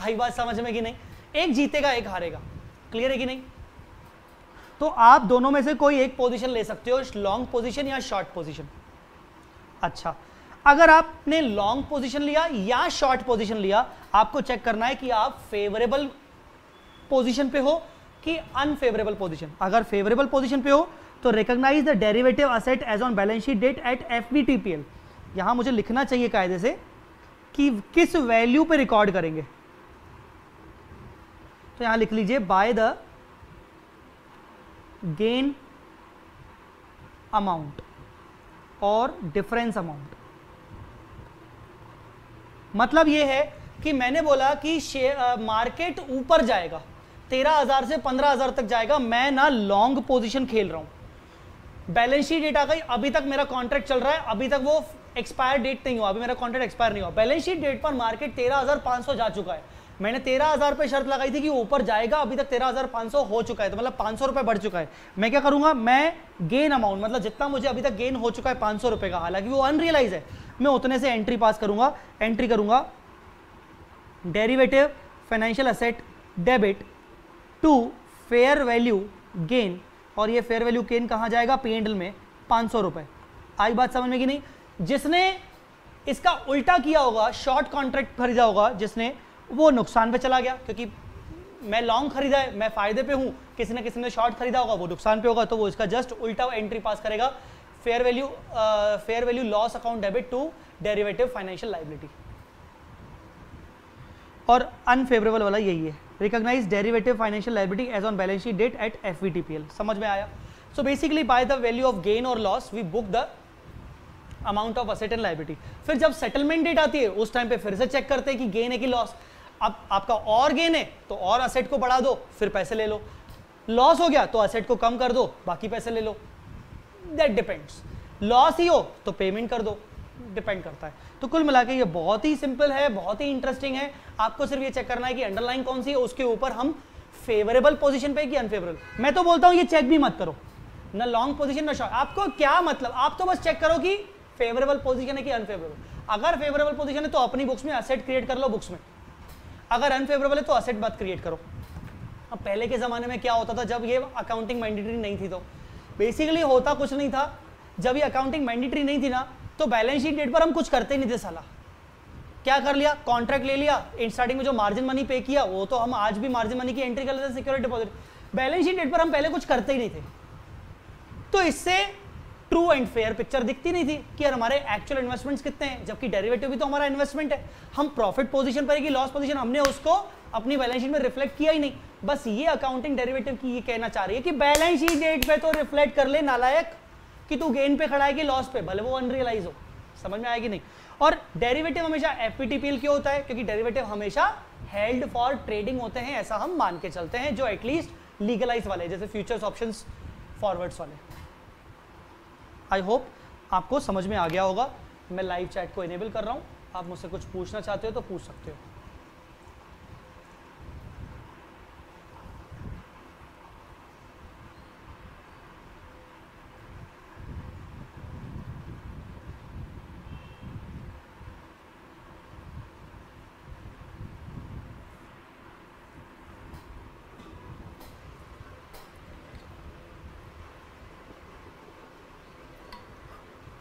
आई बात समझ में कि नहीं? एक जीतेगा, एक हारेगा। क्लियर है कि नहीं? तो आप दोनों में से कोई एक पोजीशन ले सकते हो लॉन्ग पोजीशन या शॉर्ट पोजीशन अच्छा अगर आपने लॉन्ग पोजीशन लिया या शॉर्ट पोजीशन लिया, आपको चेक करना है कि आप फेवरेबल पोजीशन पे हो कि अनफेवरेबल पोजीशन अगर फेवरेबल पोजीशन पे हो तो recognise the derivative asset as on balance sheet date at F V T P L यहाँ मुझे लिखना चाहिए कायदे से कि किस वैल्यू पे रिकॉर्ड करेंगे। तो यहाँ लिख लीजिए बाय द गेन अमाउंट और डिफरेंस अमाउंट मतलब यह है कि मैंने बोला कि मार्केट ऊपर जाएगा, तेरह हज़ार से पंद्रह हज़ार तक जाएगा, मैं ना लॉन्ग पोजीशन खेल रहा हूँ। बैलेंस शीट डेट आ गई अभी तक मेरा कॉन्ट्रैक्ट चल रहा है, अभी तक वो एक्सपायर डेट नहीं हुआ, अभी मेरा कॉन्ट्रैक्ट एक्सपायर नहीं हुआ। बैलेंस शीट डेट पर मार्केट तेरह जा चुका है। मैंने तेरह हज़ार पे शर्त लगाई थी कि ऊपर जाएगा, अभी तक तेरह हज़ार पाँच सौ हो चुका है तो मतलब पाँच सौ रुपए बढ़ चुका है। मैं क्या करूँगा? मैं गेन अमाउंट मतलब जितना मुझे अभी तक गेन हो चुका है पाँच सौ रुपए का, हालाँकि वो अनरियलाइज है। मैं उतने से एंट्री पास करूँगा एंट्री करूँगा। Derivative financial asset debit to fair value gain और ये फेयर वैल्यू केन कहाँ जाएगा? पी में, पाँच सौ रुपए। आई बात समझ में कि नहीं? जिसने इसका उल्टा किया होगा शॉर्ट कॉन्ट्रैक्ट खरीदा होगा, जिसने, वो नुकसान पे चला गया, क्योंकि मैं लॉन्ग खरीदा है, मैं फ़ायदे पे हूँ। किसी ने किसी ने शॉर्ट खरीदा होगा, वो नुकसान पे होगा तो वो इसका जस्ट उल्टा एंट्री पास करेगा। Fair value fair value loss account debit to derivative financial liability और अनफेवरेबल वाला यही है। Recognise derivative financial liability as on balance sheet date at F समझ में आया? So basically by the value of gain और loss we book the amount of asset and liability फिर जब सेटलमेंट डेट आती है, उस टाइम पे फिर से चेक करते हैं कि गेन है कि लॉस अब आपका और गेन है तो और असेट को बढ़ा दो, फिर पैसे ले लो। लॉस हो गया तो असेट को कम कर दो, बाकी पैसे ले लो। दैट डिपेंड्स लॉस ही हो तो पेमेंट कर दो। डिपेंड करता है। तो कुल मिला ये बहुत ही सिंपल है, बहुत ही इंटरेस्टिंग है। आपको सिर्फ़ ये चेक करना है कि अंडरलाइन कौन सी है, उसके ऊपर हम फेवरेबल पोजीशन पे कि अनफेवरेबल मैं तो बोलता हूँ, ये चेक भी मत करो। ना लॉन्ग पोजीशन ना शॉर्ट आपको क्या मतलब? आप तो बस चेक करो कि फेवरेबल पोजीशन है कि अनफेवरेबल अगर फेवरेबल पोजीशन है तो अपनी बुक्स में असेट क्रिएट कर लो बुक्स में। अगर अनफेवरेबल है तो असेट मत क्रिएट करो। अब पहले के ज़माने में क्या होता था, जब ये अकाउंटिंग मैंडेटरी नहीं थी तो। बेसिकली होता कुछ नहीं था। जब ये अकाउंटिंग मैंडेटरी नहीं थी ना तो बैलेंस शीट डेट पर हम कुछ करते नहीं थे साला। क्या कर लिया? कॉन्ट्रैक्ट ले लिया स्टार्टिंग में जो मार्जिन मनी पे किया, वो तो हम आज भी मार्जिन मनी की एंट्री कर लेते security deposit balance sheet date पर हम पहले कुछ करते ही नहीं थे। तो इससे ट्रू एंड फेयर पिक्चर दिखती नहीं थी कि यार हमारे एक्चुअल इन्वेस्टमेंट्स कितने हैं, जबकि डेरिवेटिव भी तो हमारा इन्वेस्टमेंट है। हम प्रॉफिट पोजीशन पर कि लॉस पोजीशन हमने उसको अपनी बैलेंस शीट में रिफ्लेक्ट किया ही नहीं। बस ये अकाउंटिंग डेरिवेटिव की ये कहना चाह रही है कि बैलेंस शीट डेट पे तो रिफ्लेक्ट कर ले नालायक। कि तू गेन पे खड़ा है कि लॉस पे, भले वो अनरियलाइज हो, समझ में आएगी नहीं? और डेरिवेटिव हमेशा एफपीटीपीएल क्यों होता है? क्योंकि डेरिवेटिव हमेशा हेल्ड फॉर ट्रेडिंग होते हैं, ऐसा हम मान के चलते हैं, जो एटलीस्ट लीगलाइज वाले जैसे फ्यूचर्स ऑप्शन फॉरवर्ड्स वाले। आई होप आपको समझ में आ गया होगा। मैं लाइव चैट को इनेबल कर रहा हूँ। आप मुझसे कुछ पूछना चाहते हो तो पूछ सकते हो।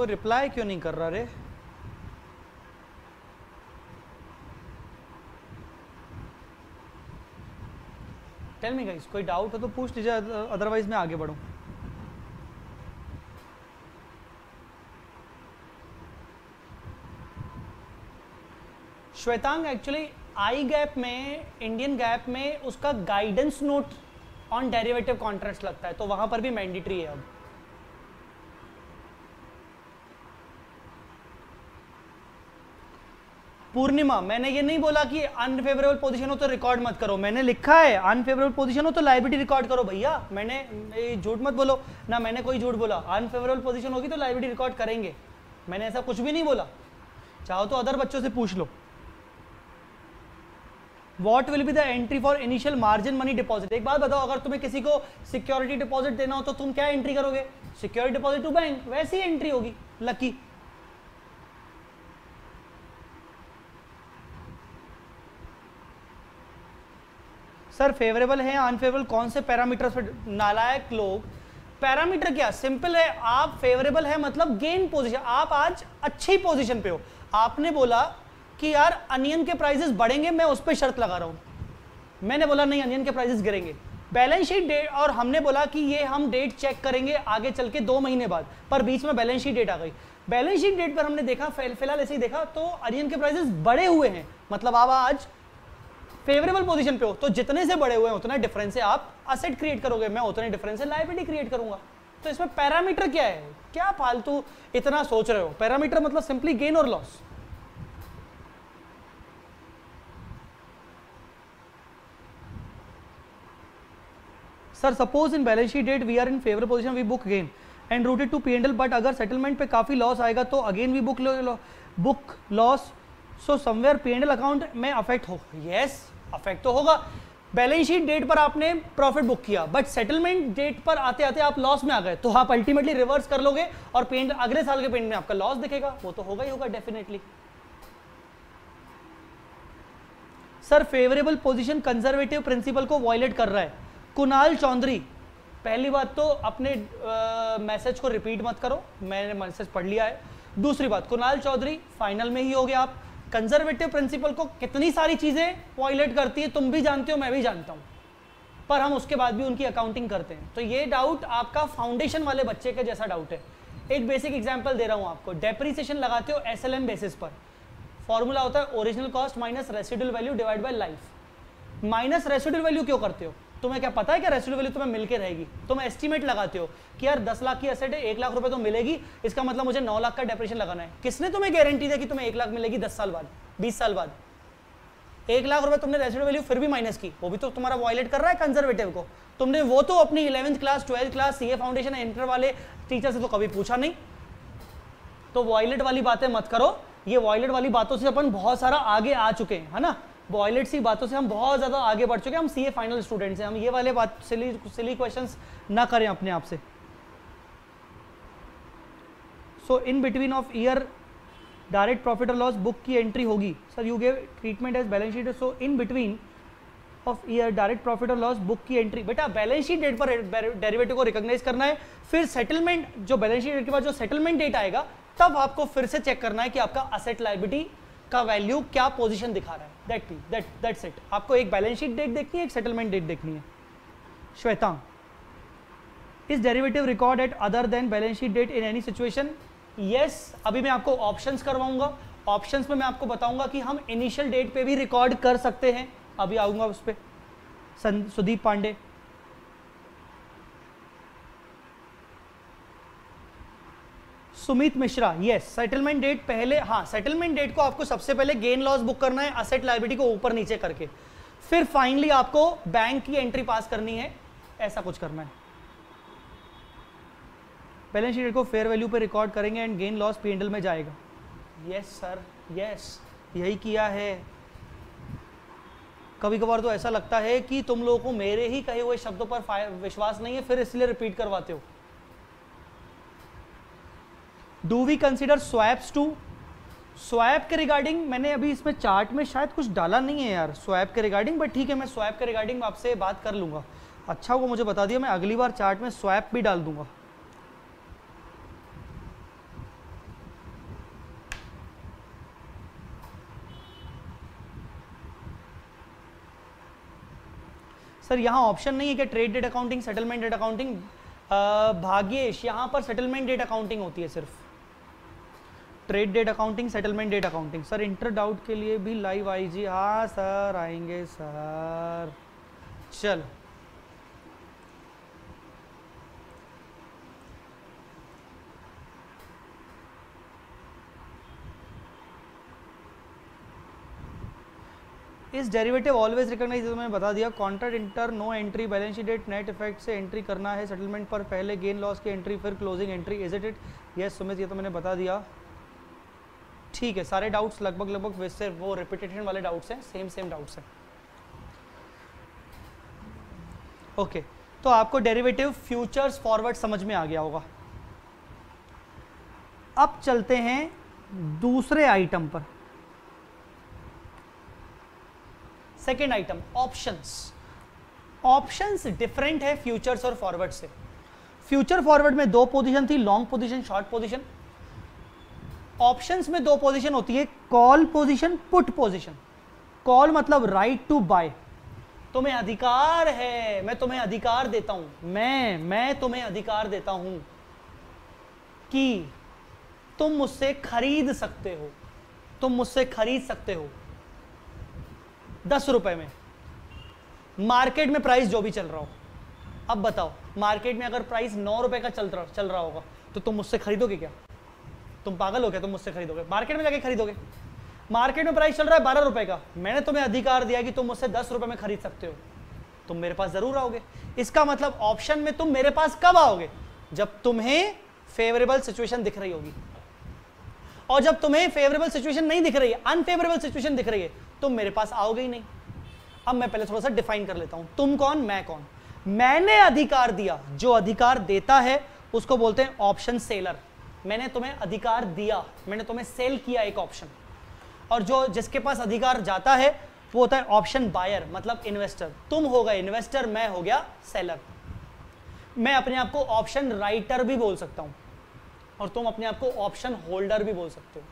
कोई रिप्लाई क्यों नहीं कर रहा रे? टेल मी गाइस कोई डाउट हो तो पूछ लीजिए अदरवाइज़ मैं आगे बढ़ूं। श्वेतांग एक्चुअली आई गैप में इंडियन गैप में उसका guidance note on derivative contracts लगता है तो वहाँ पर भी मैंडेटरी है अब। पूर्णिमा, मैंने ये नहीं बोला कि अनफेवरेबल पोजीशन हो तो रिकॉर्ड मत करो। मैंने लिखा है अनफेवरेबल पोजीशन हो तो लाइबिलिटी रिकॉर्ड करो भैया। मैंने झूठ मत बोलो। ना मैंने कोई झूठ बोला। अनफेवरेबल पोजीशन होगी तो लाइबिलिटी रिकॉर्ड करेंगे। मैंने ऐसा कुछ भी नहीं बोला। चाहो तो अदर बच्चों से पूछ लो। What will be the entry for initial margin money deposit एक बात बताओ, अगर तुम्हें किसी को सिक्योरिटी डिपॉजिट देना हो तो तुम क्या एंट्री करोगे? सिक्योरिटी डिपॉजिट टू बैंक वैसी एंट्री होगी। लकी सर फेवरेबल है अनफेवरेबल कौन से पैरामीटर्स पर नालायक लोग। पैरामीटर क्या? सिंपल है, आप फेवरेबल है मतलब गेन पोजीशन आप आज अच्छी पोजीशन पे हो। आपने बोला कि यार अनियन के प्राइसेस बढ़ेंगे, मैं उस पर शर्त लगा रहा हूँ। मैंने बोला, नहीं अनियन के प्राइसेस गिरेंगे। बैलेंस शीट डेट और हमने बोला कि ये हम डेट चेक करेंगे आगे चल के दो महीने बाद, पर बीच में बैलेंस शीट डेट आ गई। बैलेंस शीट डेट पर हमने देखा, फ़िलहाल ऐसे ही देखा तो अनियन के प्राइजेस बढ़े हुए हैं। मतलब आप आज फेवरेबल पोजीशन पे हो तो जितने से बड़े हुए उतना डिफरेंस से आप असेट क्रिएट करोगे। मैं उतने डिफरेंस से लाइबिलिटी क्रिएट करूँगा। तो इसमें पैरामीटर क्या है? क्या फालतू इतना सोच रहे हो? पैरामीटर मतलब सिंपली गेन और loss sir suppose in balance sheet date we are in favour position we book gain and routed to P and L but अगर सेटलमेंट पे काफ़ी लॉस आएगा तो again we book book loss so somewhere P account में affect हो। Yes affect तो होगा। Balance sheet date पर आपने प्रॉफिट बुक किया बट सेटलमेंट डेट पर आते आते आप लॉस में आ गए तो आप अल्टीमेटली रिवर्स कर लोगे और पेंट अगले साल के पेंट में आपका लॉस दिखेगा। वो तो होगा ही होगा definitely sir favourable position conservative principle को वॉयलेट कर रहा है। कुणाल चौधरी, पहली बात तो अपने मैसेज को रिपीट मत करो। मैंने मैसेज पढ़ लिया है। दूसरी बात, कुणाल चौधरी फाइनल में ही हो गया आप। कंजर्वेटिव प्रिंसिपल को कितनी सारी चीज़ें वॉयलेट करती है, तुम भी जानते हो, मैं भी जानता हूँ। पर हम उसके बाद भी उनकी अकाउंटिंग करते हैं। तो ये डाउट आपका फाउंडेशन वाले बच्चे का जैसा डाउट है। एक बेसिक एग्ज़ाम्पल दे रहा हूँ आपको। डेप्रीसिएशन लगाते हो एसएलएम बेसिस पर। फॉर्मूला होता है original cost minus residual value divide by life minus residual value क्यों करते हो? तुम्हें क्या पता है क्या रेसिडुअल वैल्यू तुम्हें मिलके रहेगी? तुम एस्टीमेट लगाते हो कि यार दस लाख की एसेट है, एक लाख रुपए तो मिलेगी, इसका मतलब मुझे नौ लाख का डेप्रेशन लगाना है। किसने तुम्हें गारंटी दी कि तुम्हें एक लाख मिलेगी दस साल बाद, बीस साल बाद? एक लाख रुपए तुमने रेसिडुअल वैल्यू फिर भी माइनस की। वो भी तो तुम्हारा वॉयलेट कर रहा है कंजर्वेटिव को। तुमने वो तो अपनी eleventh class twelfth class C foundation inter वाले टीचर से तो कभी पूछा नहीं। तो वॉयलेट वाली बातें मत करो। ये वॉयलेट वाली बातों से अपन बहुत सारा आगे आ चुके हैं, है ना? वॉयलेट सी बातों से हम बहुत ज़्यादा आगे बढ़ चुके हैं। हम सी ए फाइनल स्टूडेंट्स हैं। हम ये वाले बात सिली सिली क्वेश्चन ना करें अपने आप से। So in between of year direct profit और लॉस बुक की एंट्री होगी। Sir you gave treatment as balance sheet so in between of year direct profit और लॉस बुक की एंट्री बेटा बैलेंस शीट डेट पर डेरिवेटिव को recognise करना है। फिर सेटलमेंट जो बैलेंस शीट डेट के बाद जो सेटलमेंट डेट आएगा, तब आपको फिर से चेक करना है कि आपका असेट लाइबिलिटी का वैल्यू क्या पोजीशन दिखा रहा है। दैट दैट दैट्स इट आपको एक बैलेंस शीट डेट देखनी है, एक सेटलमेंट डेट देखनी है। Shweta is derivative record at other than balance sheet date in any situation yes अभी मैं आपको ऑप्शंस करवाऊँगा। ऑप्शंस में मैं आपको बताऊँगा कि हम इनिशियल डेट पे भी रिकॉर्ड कर सकते हैं। अभी आऊँगा उस पर Sudeep Pandey Sumit Mishra yes settlement date पहले हाँ सेटलमेंट डेट को आपको सबसे पहले गेन लॉस बुक करना है असेट लाइबिलिटी को ऊपर नीचे करके। फिर फाइनली आपको बैंक की एंट्री पास करनी है, ऐसा कुछ करना है। बैलेंस शीट को फेयर वैल्यू पे रिकॉर्ड करेंगे एंड गेन लॉस पी में जाएगा। यस सर यस यही किया है। कभी कभार तो ऐसा लगता है कि तुम लोगों को मेरे ही कहे हुए शब्दों पर विश्वास नहीं है, फिर इसलिए रिपीट करवाते हो। Do we consider swaps to swap के रिगार्डिंग मैंने अभी इसमें चार्ट में शायद कुछ डाला नहीं है यार स्वैप के रिगार्डिंग बट ठीक है, मैं स्वैप के रिगार्डिंग आपसे बात कर लूँगा। अच्छा वो मुझे बता दिया, मैं अगली बार चार्ट में स्वैप भी डाल दूँगा। सर, यहाँ ऑप्शन नहीं है कि trade date accounting settlement date accounting Bhagyesh, यहाँ पर सेटलमेंट डेट अकाउंटिंग होती है सिर्फ़। Trade date accounting, settlement date accounting. Sir, inter doubt के लिए भी लाइव आई जी हाँ सर, आएँगे, सर। चलो। इस डेरिवेटिव ऑलवेज रिकॉग्नाइज मैंने बता दिया। Contract inter no entry balance date net effect से एंट्री करना है सेटलमेंट पर पहले गेन लॉस की एंट्री फिर closing entry is it it yes Sumit, ये तो मैंने बता दिया। ठीक है, सारे डाउट्स लगभग लगभग वैसे वो रिपीटेशन वाले डाउट्स हैं सेम सेम डाउट्स हैं। ओके तो आपको डेरिवेटिव फ्यूचर्स फॉरवर्ड समझ में आ गया होगा। अब चलते हैं दूसरे आइटम पर। Second item options options different है फ्यूचर्स और फॉरवर्ड से। फ्यूचर फॉरवर्ड में दो पोजीशन थी long position short position options में दो पोजीशन होती है call position put position call मतलब राइट टू बाय तुम्हें अधिकार है, मैं तुम्हें अधिकार देता हूँ. मैं मैं तुम्हें अधिकार देता हूँ कि तुम मुझसे खरीद सकते हो. तुम मुझसे खरीद सकते हो. दस रुपए में. मार्केट में प्राइस जो भी चल रहा हो. अब बताओ, मार्केट में अगर प्राइस नौ रुपए का चल रहा चल रहा होगा तो तुम मुझसे खरीदोगे क्या? तुम पागल हो गया तुम मुझसे खरीदोगे। मार्केट में जाके खरीदोगे। मार्केट में प्राइस चल रहा है बारह रुपए का। मैंने तुम्हें अधिकार दिया कि तुम मुझसे दस रुपए में खरीद सकते हो। तुम मेरे पास ज़रूर आओगे। इसका मतलब ऑप्शन में तुम मेरे पास कब आओगे? जब तुम्हें फेवरेबल सिचुएशन दिख रही होगी। और जब तुम्हें फेवरेबल सिचुएशन नहीं दिख रही है अनफेवरेबल सिचुएशन दिख रही है, तुम मेरे पास आओगे ही नहीं। अब मैं पहले थोड़ा सा डिफाइन कर लेता हूँ। तुम कौन? मैं कौन? मैंने अधिकार दिया। जो अधिकार देता है, उसको बोलते हैं ऑप्शन सेलर मैंने तुम्हें अधिकार दिया, मैंने तुम्हें सेल किया एक ऑप्शन और जो जिसके पास अधिकार जाता है, वो होता है ऑप्शन बायर मतलब इन्वेस्टर तुम हो गए इन्वेस्टर मैं हो गया सेलर मैं अपने आप को ऑप्शन राइटर भी बोल सकता हूँ, और तुम अपने आप को ऑप्शन होल्डर भी बोल सकते हो।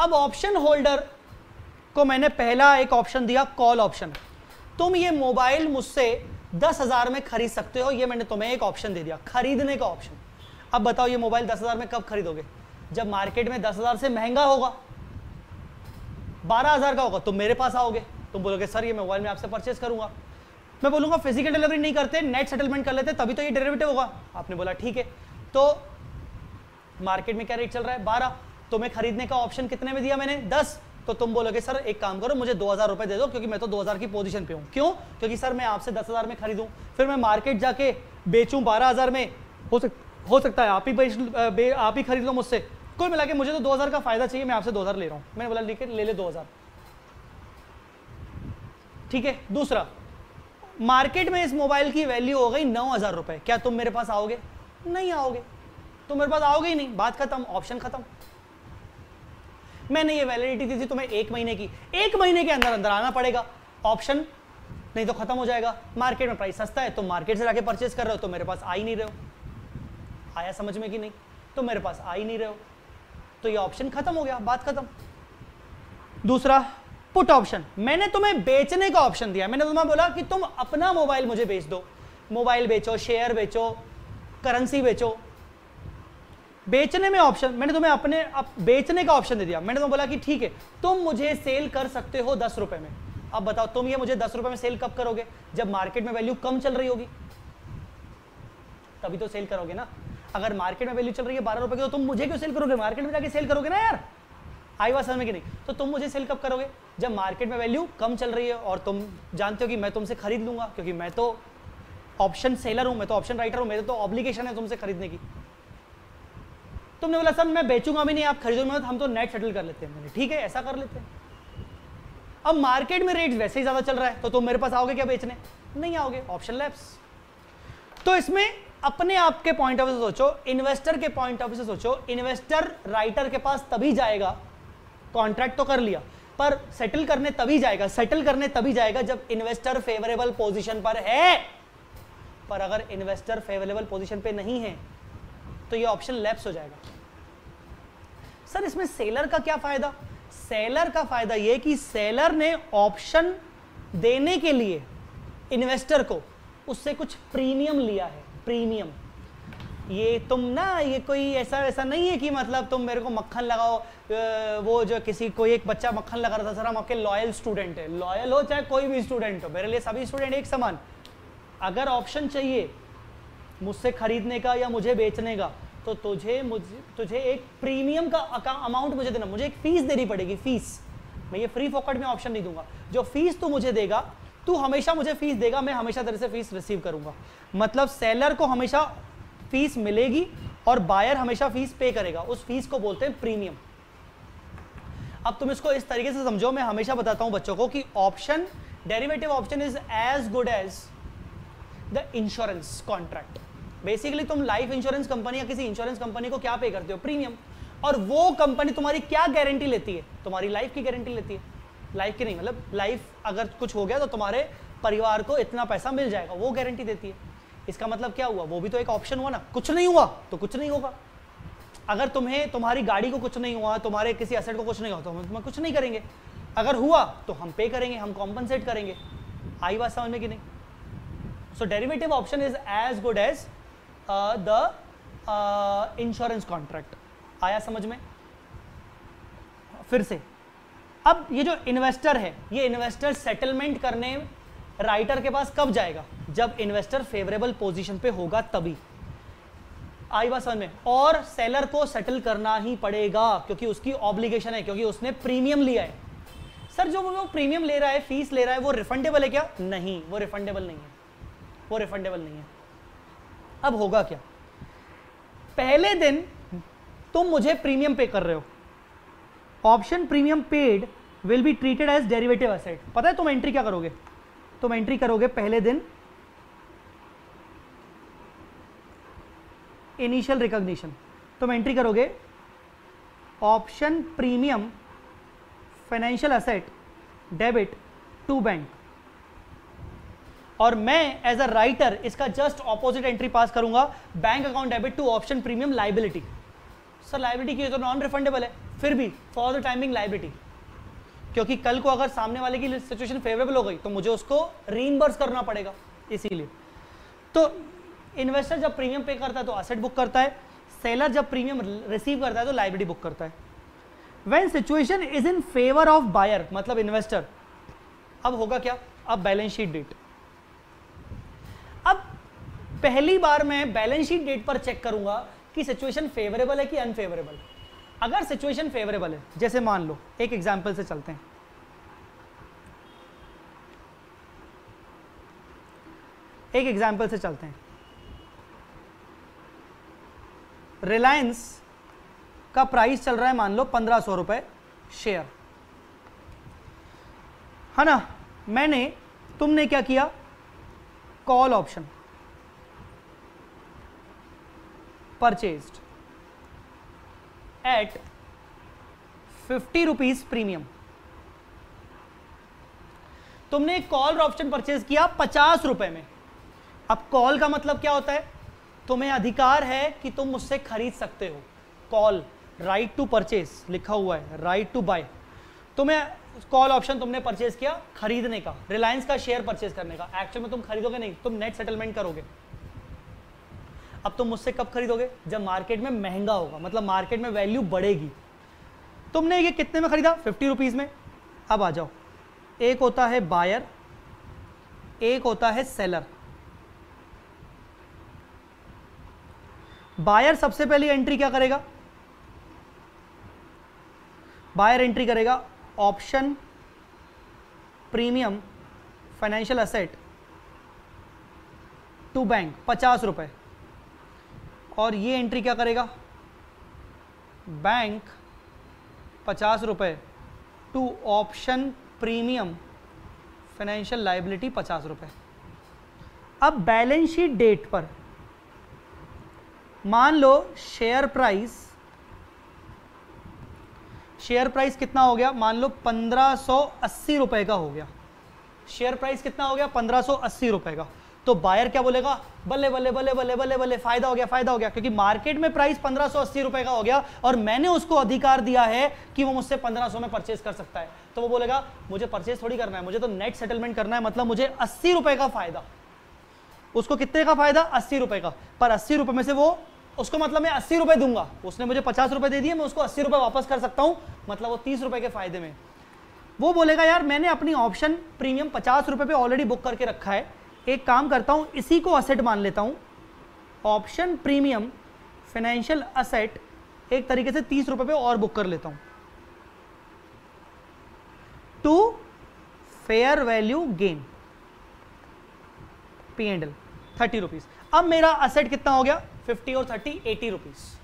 अब ऑप्शन होल्डर को मैंने पहला एक ऑप्शन दिया कॉल ऑप्शन तुम ये मोबाइल मुझसे दस हज़ार में खरीद सकते हो, ये मैंने तुम्हें एक ऑप्शन दे दिया, खरीदने का ऑप्शन अब बताओ ये मोबाइल दस हज़ार में कब खरीदोगे? जब मार्केट में दस हज़ार से महँगा होगा। बारह हज़ार का होगा, तुम मेरे पास आओगे। तुम बोलोगे, सर, ये मोबाइल में आपसे परचेस करूँगा। मैं बोलूँगा फ़िज़िकल डिलीवरी नहीं करते नेट सेटलमेंट कर लेते, तभी तो ये डेरिवेटिव होगा। आपने बोला, ठीक है। तो मार्केट में क्या रेट चल रहा है? बारह। तुम्हें खरीदने का ऑप्शन कितने में दिया मैंने? दस। तो तुम बोलोगे, सर, एक काम करो, मुझे दो हज़ार रुपए दे दो, क्योंकि मैं तो दो हज़ार की पोजीशन पे हूँ। क्यों? क्योंकि, सर, मैं आपसे दस हज़ार में खरीदूं, फिर मैं मार्केट जाके बेचूं बारह हज़ार में। हो सक हो सकता है, आप ही आप ही खरीद लो मुझसे। कुल मिला के मुझे तो 2000 का फ़ायदा चाहिए, मैं आपसे 2000 ले रहा हूँ। मैंने बोला, लेके, ले ले 2000 ठीक है, दूसरा, मार्केट में इस मोबाइल की वैल्यू हो गई नौ हज़ार रुपए। क्या तुम मेरे पास आओगे? नहीं आओगे। तुम मेरे पास आओगे ही नहीं। बात खत्म ऑप्शन खत्म। मैंने ये वैलिडिटी दी थी तुम्हें एक महीने की। एक महीने के अंदर अंदर आना पड़ेगा। ऑप्शन नहीं तो खत्म हो जाएगा। मार्केट में प्राइस सस्ता है, तुम मार्केट से जाके परचेस कर रहे हो तो मेरे पास आ ही नहीं रहे हो। आया समझ में कि नहीं? तो मेरे पास आ ही नहीं रहे हो। तो ये ऑप्शन खत्म हो गया बात खत्म। दूसरा पुट ऑप्शन मैंने तुम्हें बेचने का ऑप्शन दिया। मैंने तुम्हें बोला कि तुम अपना मोबाइल मुझे बेच दो। मोबाइल बेचो शेयर बेचो करेंसी बेचो। बेचने में ऑप्शन मैंने तुम्हें अपने अप, बेचने का ऑप्शन दे दिया। मैंने तुम्हें बोला कि ठीक है तुम मुझे सेल कर सकते हो दस रुपए में। अब बताओ तुम ये मुझे दस रुपए में सेल कब करोगे? जब मार्केट में वैल्यू कम चल रही होगी। तभी तो सेल करोगे ना। अगर मार्केट में वैल्यू चल रही है बारह रुपए की तो तुम मुझे क्यों सेल करोगे? मार्केट में जाके सेल करोगे ना यार। आई बात समझ में कि नहीं? तो तुम मुझे सेल कब करोगे? जब मार्केट में वैल्यू कम चल रही है और तुम जानते हो कि मैं तुमसे खरीद लूँगा, क्योंकि मैं तो ऑप्शन सेलर हूँ, मैं तो ऑप्शन राइटर हूँ, मेरे तो ऑब्लिगेशन है तुमसे खरीदने की। तुमने बोला, सर, मैं बेचूँगा भी नहीं, आप खरीदो मत, हम तो नेट सेटल कर लेते हैं। मैंने, ठीक है, ऐसा कर लेते हैं। अब मार्केट में रेट वैसे ही ज़्यादा चल रहा है तो तुम मेरे पास आओगे क्या बेचने? नहीं आओगे ऑप्शन लैब्स तो इसमें अपने आप के पॉइंट ऑफ़ व्यू से सोचो इन्वेस्टर के पॉइंट ऑफ़ व्यू से सोचो इन्वेस्टर राइटर के पास तभी जाएगा। कॉन्ट्रैक्ट तो कर लिया, पर सेटल करने तभी जाएगा सेटल करने तभी जाएगा जब इन्वेस्टर फेवरेबल पोजीशन पर है। पर अगर इन्वेस्टर फेवरेबल पोजीशन पे नहीं है तो ये ऑप्शन लैप्स हो जाएगा। सर, इसमें सेलर का क्या फ़ायदा? सेलर का फ़ायदा ये कि सेलर ने ऑप्शन देने के लिए इन्वेस्टर को उससे कुछ प्रीमियम लिया है। प्रीमियम। ये तुम ना, ये कोई ऐसा ऐसा नहीं है कि मतलब तुम मेरे को मक्खन लगाओ वो जो किसी, कोई एक बच्चा मक्खन लगा रहा था, सर, हम आपके लॉयल स्टूडेंट है। लॉयल हो चाहे कोई भी स्टूडेंट हो, मेरे लिए सभी स्टूडेंट एक समान। अगर ऑप्शन चाहिए मुझसे खरीदने का या मुझे बेचने का तो तुझे, मुझे, तुझे एक प्रीमियम का अमाउंट मुझे देना। मुझे एक फ़ीस देनी पड़ेगी फ़ीस मैं ये फ्री फोकट में ऑप्शन नहीं दूँगा। जो फ़ीस तू मुझे देगा तू हमेशा मुझे फ़ीस देगा, मैं हमेशा तेरे से फ़ीस रिसीव करूँगा। मतलब सेलर को हमेशा फ़ीस मिलेगी और बायर हमेशा फ़ीस पे करेगा। उस फ़ीस को बोलते हैं प्रीमियम अब तुम इसको इस तरीके से समझो, मैं हमेशा बताता हूँ बच्चों को कि option derivative option is as good as the insurance contract basically तुम लाइफ इंश्योरेंस कंपनी या किसी इंश्योरेंस कंपनी को क्या पे करते हो? प्रीमियम और वो कंपनी तुम्हारी क्या गारंटी लेती है? तुम्हारी लाइफ की गारंटी लेती है। लाइफ की नहीं मतलब लाइफ अगर कुछ हो गया तो तुम्हारे परिवार को इतना पैसा मिल जाएगा, वो गारंटी देती है। इसका मतलब क्या हुआ? वो भी तो एक ऑप्शन हुआ ना। कुछ नहीं हुआ तो कुछ नहीं होगा। अगर तुम्हें, तुम्हारी गाड़ी को कुछ नहीं हुआ, तुम्हारे किसी असेट को कुछ नहीं हुआ तो हम तुम्हें कुछ नहीं करेंगे। अगर हुआ तो हम पे करेंगे, हम कॉम्पनसेट करेंगे। आई बात समझ में कि नहीं? So derivative option is as good as the insurance contract आया समझ में? फिर से। अब ये जो इन्वेस्टर है, ये इन्वेस्टर सेटलमेंट करने राइटर के पास कब जाएगा? जब इन्वेस्टर फेवरेबल पोजीशन पे होगा तभी। आई बात समझ में? और सेलर को सेटल करना ही पड़ेगा, क्योंकि उसकी ऑब्लिगेशन है, क्योंकि उसने प्रीमियम लिया है। सर, जो वो प्रीमियम ले रहा है फ़ीस ले रहा है, वो रिफंडेबल है क्या? नहीं, वो रिफंडेबल नहीं है। वो रिफंडेबल नहीं है। अब होगा क्या? पहले दिन तुम मुझे प्रीमियम पे कर रहे हो। Option premium paid will be treated as derivative asset. पता है तुम एंट्री क्या करोगे? तुम एंट्री करोगे पहले दिन इनिशियल रिकॉग्निशन। तुम एंट्री करोगे option premium financial asset debit to bank. और मैं एज अ राइटर इसका जस्ट ऑपोजिट एंट्री पास करूँगा। Bank account debit to, option premium liability. Sir liability की तो नॉन रिफंडेबल है। फिर भी फॉर द टाइमिंग लाइबिलिटी क्योंकि कल को अगर सामने वाले की सिचुएशन फेवरेबल हो गई तो मुझे उसको रीइंबर्स करना पड़ेगा, इसीलिए। तो इन्वेस्टर जब प्रीमियम पे करता है तो असेट बुक करता है। सेलर जब प्रीमियम रिसीव करता है तो लाइबिलिटी बुक करता है। When situation is in favour of buyer मतलब इन्वेस्टर अब होगा क्या? अब बैलेंस शीट डेट अब पहली बार मैं बैलेंस शीट डेट पर चेक करूँगा कि सिचुएशन फेवरेबल है कि अनफेवरेबल अगर सिचुएशन फेवरेबल है, जैसे मान लो, एक एग्जांपल से चलते हैं। एक एग्जांपल से चलते हैं। रिलायंस का प्राइस चल रहा है, मान लो, पंद्रह सौ रुपए शेयर है ना? मैंने, तुमने क्या किया? Call option purchased at fifty rupees premium तुमने कॉल ऑप्शन परचेज किया पचास रुपए में। अब कॉल का मतलब क्या होता है? तुम्हें अधिकार है कि तुम मुझसे खरीद सकते हो। कॉल राइट टू परचेज लिखा हुआ है राइट टू बाय तुम्हें कॉल ऑप्शन तुमने परचेज किया खरीदने का रिलायंस का शेयर परचेज करने का। एक्चुअल में तुम खरीदोगे नहीं, तुम नेट सेटलमेंट करोगे। अब तुम मुझसे कब खरीदोगे? जब मार्केट में महँगा होगा मतलब मार्केट में वैल्यू बढ़ेगी। तुमने ये कितने में खरीदा? फिफ्टी रुपीज़ में। अब आ जाओ। एक होता है बायर एक होता है सेलर बायर सबसे पहली एंट्री क्या करेगा? बायर एंट्री करेगा option premium financial asset to bank पचास रुपए। और ये एंट्री क्या करेगा? बैंक पचास रुपए to option premium financial liability पचास रुपए। अब बैलेंस शीट डेट पर मान लो शेयर प्राइस शेयर प्राइस कितना हो गया? मान लो पंद्रह सौ अस्सी रुपए का हो गया। शेयर प्राइस कितना हो गया? पंद्रह सौ अस्सी रुपए का। तो बायर क्या बोलेगा? बल्ले बल्ले बल्ले बल्ले बल्ले बल्ले, फ़ायदा हो गया, फ़ायदा हो गया। क्योंकि मार्केट में प्राइस पंद्रह सौ अस्सी रुपए का हो गया और मैंने उसको अधिकार दिया है कि वो मुझसे पंद्रह सौ में परचेज कर सकता है। तो वो बोलेगा, मुझे परचेज थोड़ी करना है, मुझे तो नेट सेटलमेंट करना है मतलब मुझे अस्सी रुपए का फ़ायदा। उसको कितने का फ़ायदा? अस्सी रुपए का। पर अस्सी रुपए में से वो, उसको मतलब मैं अस्सी रुपए दूँगा। उसने मुझे पचास रुपए दे दिए, मैं उसको अस्सी रुपए वापस कर सकता हूँ मतलब वो तीस रुपए के फ़ायदे में। वो बोलेगा, यार, मैंने अपनी ऑप्शन प्रीमियम पचास रुपए पे ऑलरेडी बुक करके रखा है। एक काम करता हूँ, इसी को असेट मान लेता हूँ। ऑप्शन प्रीमियम फाइनेंशियल असेट एक तरीके से तीस रुपए पे और बुक कर लेता हूँ। To fair value gain P and L thirty rupees अब मेरा असेट कितना हो गया? फिफ्टी और थर्टी एटी रुपीज़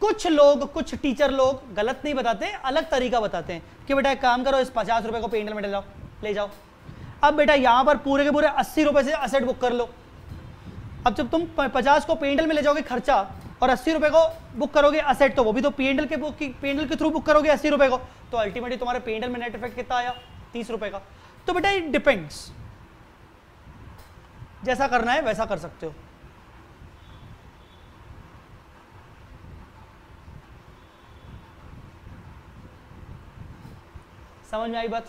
कुछ लोग, कुछ टीचर लोग गलत नहीं बताते, अलग तरीका बताते हैं कि बेटा एक काम करो, इस पचास रुपए को पेंडल में ले जाओ ले जाओ। अब बेटा यहाँ पर पूरे के पूरे अस्सी रुपए से असेट बुक कर लो। अब जब तुम पचास को पेंडल में ले जाओगे खर्चा और अस्सी रुपए को बुक करोगे असेट तो वो भी तो पेंडल के बुक पेंडल के थ्रू बुक करोगे अस्सी रुपए को। तो अल्टीमेटली तुम्हारे पेंडल में नेट इफ़ेक्ट कितना आया? तीस रुपए का। तो बेटा इट डिपेंड्स जैसा करना है वैसा कर सकते हो। समझ में आई बात?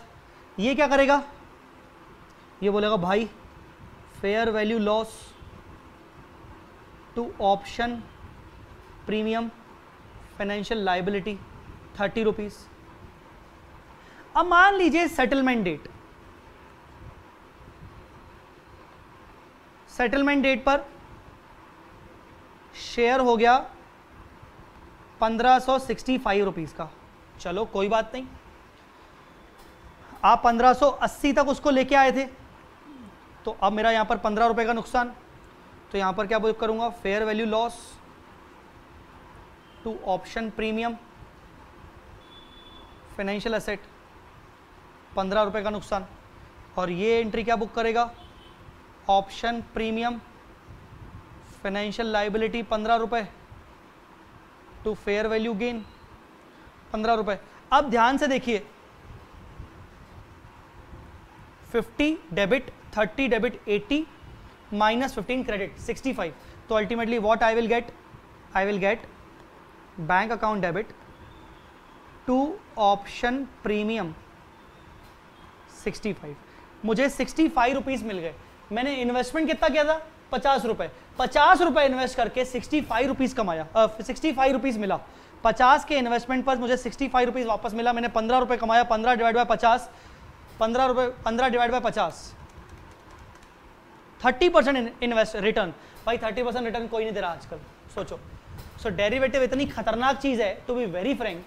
ये क्या करेगा? ये बोलेगा, भाई fair value loss to option premium financial liability thirty rupees अब मान लीजिए सेटलमेंट डेट सेटलमेंट डेट पर शेयर हो गया पंद्रह सौ सिक्सटी फाइव रुपीज़ का। चलो, कोई बात नहीं। आप 1580 तक उसको लेके आए थे। तो अब मेरा यहाँ पर पंद्रह रुपए का नुकसान। तो यहाँ पर क्या बुक करूँगा? Fair value loss to option premium financial asset पंद्रह रुपए का नुकसान। और ये एंट्री क्या बुक करेगा? ऑप्शन प्रीमियम फाइनेंशियल लाइबिलिटी पंद्रह रुपए टू फेयर वैल्यू गेन पंद्रह रुपए। अब ध्यान से देखिए 50 debit 30 debit 80 minus 15 credit 65 so ultimately what I will get? I will get bank account debit to option premium 65 मुझे 65 रुपीस मिल गए। मैंने इन्वेस्टमेंट कितना किया था? पचास रुपए। पचास रुपए इन्वेस्ट करके 65 रुपीस कमाया। सिक्सटी फाइव रुपीज़ मिला। पचास के इन्वेस्टमेंट पर मुझे 65 रुपीस वापस मिला। मैंने पंद्रह रुपए कमाया। पंद्रह डिवाइड बाय पचास। पंद्रह रुपए, पंद्रह डिवाइड बाय पचास। थर्टी परसेंट इन्वेस्ट रिटर्न भाई थर्टी परसेंट रिटर्न कोई नहीं दे रहा आजकल। सोचो। सो डेरिवेटिव इतनी खतरनाक चीज़ है टू बी वेरी फ्रेंक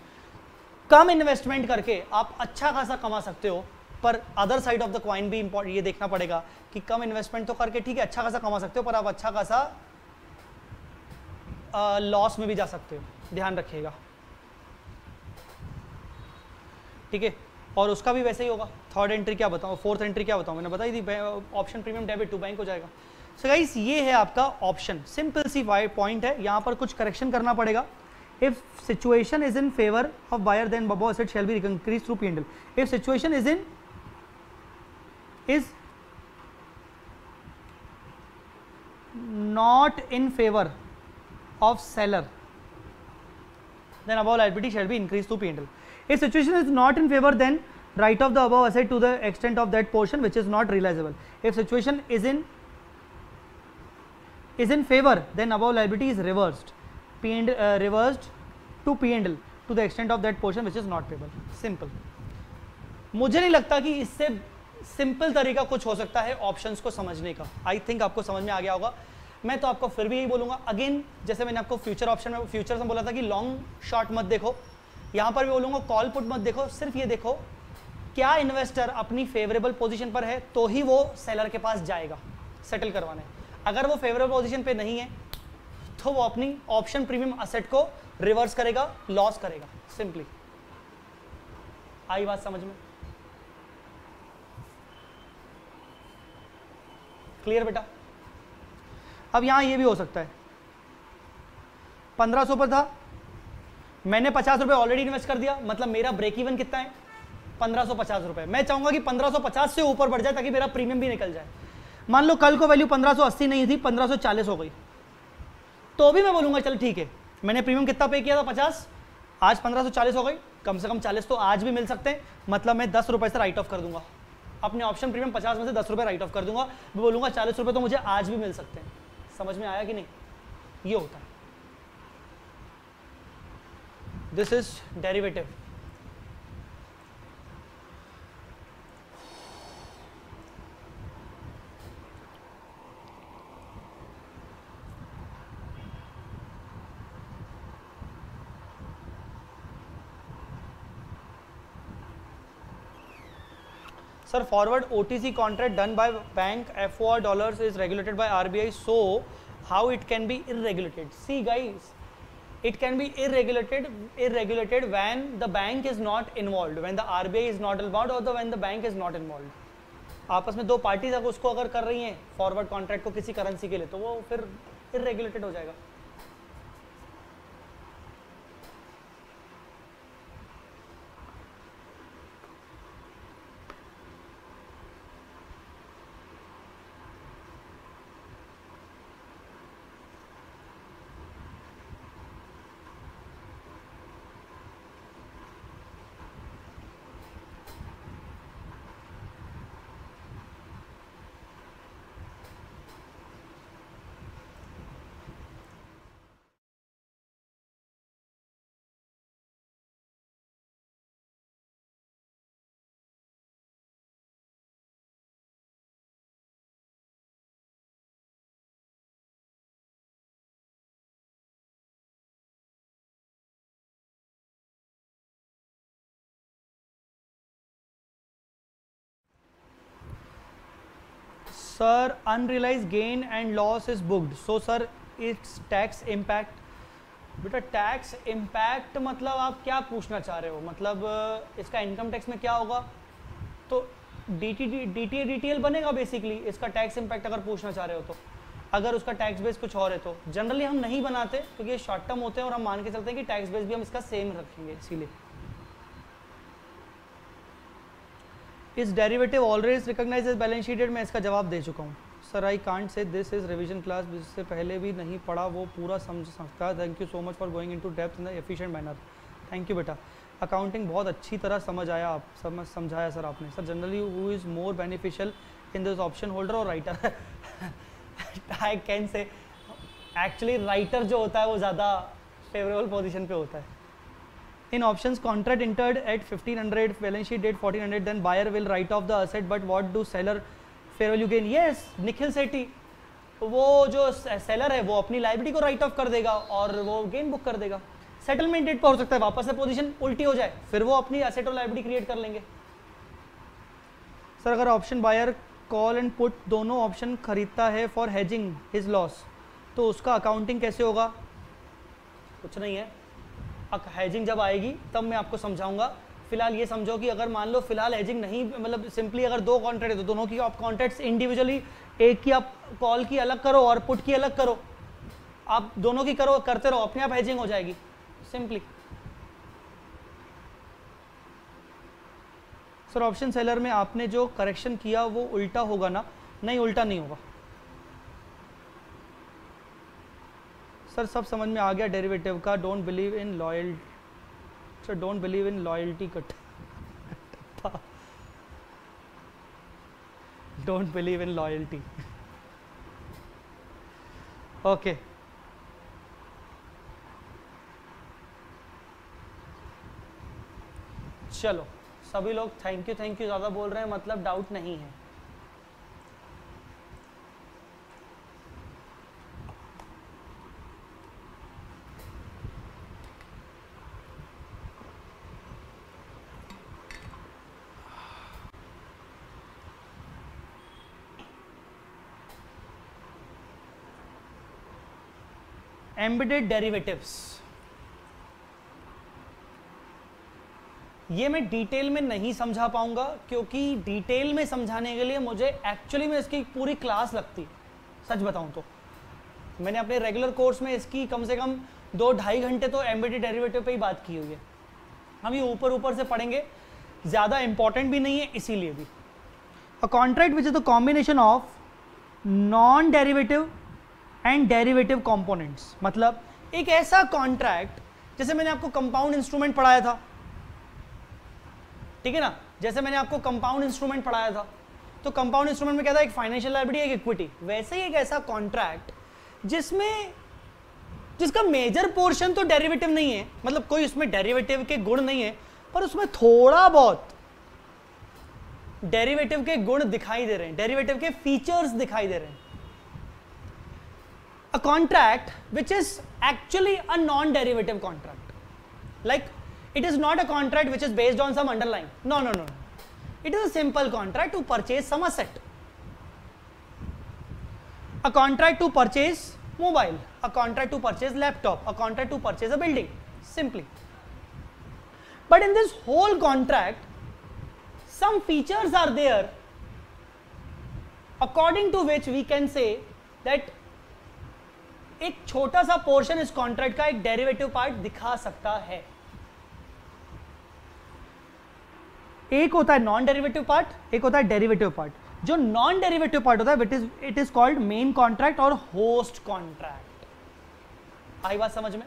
कम इन्वेस्टमेंट करके आप अच्छा खासा कमा सकते हो, पर other side of the coin भी ये देखना पड़ेगा कि कम इन्वेस्टमेंट तो करके ठीक है अच्छा खासा कमा सकते हो, पर आप अच्छा खासा लॉस में भी जा सकते हो। ध्यान रखिएगा। ठीक है? और उसका भी वैसे ही होगा। थर्ड एंट्री क्या बताऊँ? फोर्थ एंट्री क्या बताऊँ? मैंने बताई थी option premium debit to bank हो जाएगा। सो गाइस ये है आपका option simple C Y point है। यहाँ पर कुछ करेक्शन करना पड़ेगा। If situation is in favour of buyer then above asset shall be increase through P and L if situation is in is not in favor of seller, then above liability shall be increased to P&L. If situation is not in favor then write off the above asset to the extent of that portion which is not realizable. If situation is in is in favor then above liability is reversed P and uh, reversed to P and L to the extent of that portion which is not payable. Simple. मुझे नहीं लगता कि इससे simple तरीका कुछ हो सकता है ऑप्शंस को समझने का आई थिंक आपको समझ में आ गया होगा मैं तो आपको फिर भी यही बोलूँगा अगेन जैसे मैंने आपको फ्यूचर ऑप्शन में फ्यूचर में बोला था कि लॉन्ग शॉर्ट मत देखो यहाँ पर भी बोलूँगा कॉल पुट मत देखो, सिर्फ़ ये देखो, क्या इन्वेस्टर अपनी फेवरेबल पोजीशन पर है तो ही वो सेलर के पास जाएगा सेटल करवाने। अगर वो फेवरेबल पोजीशन पे नहीं है तो वो अपनी ऑप्शन प्रीमियम असेट को रिवर्स करेगा लॉस करेगा सिंपली आई बात समझ में? क्लियर बेटा? अब यहाँ ये भी हो सकता है। 1500 पर था मैंने पचास रुपए ऑलरेडी इन्वेस्ट कर दिया। मतलब मेरा ब्रेक इवन कितना है? 1550 रुपए। मैं चाहूँगा कि 1550 से ऊपर बढ़ जाए ताकि मेरा प्रीमियम भी निकल जाए। मान लो कल को वैल्यू 1580 नहीं थी 1540 हो गई। तो भी मैं बोलूँगा, चल ठीक है, मैंने प्रीमियम कितना पे किया था 50 आज 1540 हो गई। कम से कम 40 तो आज भी मिल सकते हैं। मतलब मैं दस रुपए से राइट ऑफ़ कर दूँगा। अपने ऑप्शन प्रीमियम पचास में से दस रुपये राइट ऑफ़ कर दूँगा। मैं बोलूँगा, चालीस रुपये तो मुझे आज भी मिल सकते हैं। समझ में आया कि नहीं? ये होता है। this is derivative Sir, forward OTC contract done by bank FOR dollars is regulated by RBI. So, how it can be irregulated? See guys, it can be irregulated irregulated when the bank is not involved, when the RBI is not involved, or the when the bank is not involved. आपस में दो parties अगर उसको अगर कर रही हैं forward contract को किसी करेंसी के लिए तो वो फिर इरेगुलेटेड हो जाएगा sir unrealise gain and loss is booked so sir it's tax impact बेटा टैक्स इम्पैक्ट मतलब आप क्या पूछना चाह रहे हो? मतलब इसका इनकम टैक्स में क्या होगा? तो D T D D T L बनेगा बेसिकली इसका टैक्स इम्पैक्ट अगर पूछना चाह रहे हो तो। अगर उसका टैक्स बेस कुछ और है तो। जनरली हम नहीं बनाते, क्योंकि ये शॉर्ट टर्म होते हैं और हम मान के चलते हैं कि टैक्स बेस भी हम इसका सेम रखेंगे, इसीलिए। इस derivative already recognise balance sheeted मैं इसका जवाब दे चुका हूँ। Sir I can't say this is revision class जिससे पहले भी नहीं पढ़ा, वो पूरा समझ सकता thank you so much for going into depth in efficient manner thank you बेटा। अकाउंटिंग बहुत अच्छी तरह समझ आया आप, समझ, समझाया सर आपने। Sir generally who is more beneficial in this option holder और writer I can say actually writer जो होता है, वो ज़्यादा फेवरेबल पोजिशन पे होता है। In options, contract entered at 1500 balance sheet date 1400 then buyer will write off the asset, but what do seller fair value gain? Yes Nikhil सेठी वो जो सेलर है, वो अपनी लाइबिलिटी को राइट ऑफ़ कर देगा और वो गेन बुक कर देगा। सेटलमेंट डेट पर हो सकता है, वापस से पोजीशन उल्टी हो जाए, फिर वो अपनी असेट और लाइबिलिटी क्रिएट कर लेंगे। सर अगर option buyer call and put दोनों ऑप्शन खरीदता है फॉर हैजिंग हिज लॉस तो उसका अकाउंटिंग कैसे होगा? कुछ नहीं है। हैजिंग जब आएगी, तब मैं आपको समझाऊँगा। फ़िलहाल ये समझो कि अगर मान लो फ़िलहाल हैजिंग नहीं मतलब सिंपली अगर दो कॉन्ट्रैक्ट है तो दोनों की आप कॉन्ट्रैक्ट्स इंडिविजुअली एक की आप कॉल की अलग करो और पुट की अलग करो। आप दोनों की करो, करते रहो, अपने आप हैजिंग हो जाएगी। सिंपली सर ऑप्शन सेलर में आपने जो करेक्शन किया, वो उल्टा होगा ना? नहीं, उल्टा नहीं होगा। सर, सब समझ में आ गया डेरिवेटिव का। Don't believe in loyal sir don't believe in loyalty cut don't believe in loyalty okay चलो, सभी लोग थैंक यू थैंक यू ज़्यादा बोल रहे हैं मतलब डाउट नहीं है। Embedded derivatives. ये मैं डिटेल में नहीं समझा पाऊँगा, क्योंकि डिटेल में समझाने के लिए मुझे एक्चुअली में इसकी पूरी क्लास लगती सच बताऊँ तो। मैंने अपने रेगुलर कोर्स में इसकी कम से कम दो ढाई घंटे तो एम्बेडेड डेरिवेटिव पे ही बात की हुई है। हम ये ऊपर ऊपर से पढ़ेंगे, ज़्यादा इंपॉर्टेंट भी नहीं है, इसीलिए भी। A contract which is the combination of non derivative and derivative components मतलब एक ऐसा कॉन्ट्रैक्ट जैसे मैंने आपको कंपाउंड इंस्ट्रूमेंट पढ़ाया था। ठीक है ना? जैसे मैंने आपको कंपाउंड इंस्ट्रूमेंट पढ़ाया था। तो कंपाउंड इंस्ट्रूमेंट में क्या था? एक फाइनेंशियल लाइबिलिटी एक इक्विटी वैसे ही एक ऐसा कॉन्ट्रैक्ट जिसमें, जिसका मेजर पोर्शन तो डेरिवेटिव नहीं है। मतलब कोई उसमें डेरिवेटिव के गुण नहीं है, पर उसमें थोड़ा बहुत डेरिवेटिव के गुण दिखाई दे रहे हैं। डेरिवेटिव के फीचर्स दिखाई दे रहे हैं। A contract which is actually a non-derivative contract. Like it is not a contract which is based on some underlying. No, no, no. no. It is a simple contract to purchase some asset. A contract to purchase mobile, a contract to purchase laptop, a contract to purchase a building, simply. But in this whole contract, some features are there according to which we can say that एक छोटा सा portion इस contract का एक derivative part दिखा सकता है। एक होता है नॉन डेरिवेटिव पार्ट एक होता है डेरिवेटिव पार्ट जो नॉन डेरिवेटिव पार्ट होता है it is it is called main contract और होस्ट कॉन्ट्रैक्ट आई बात समझ में?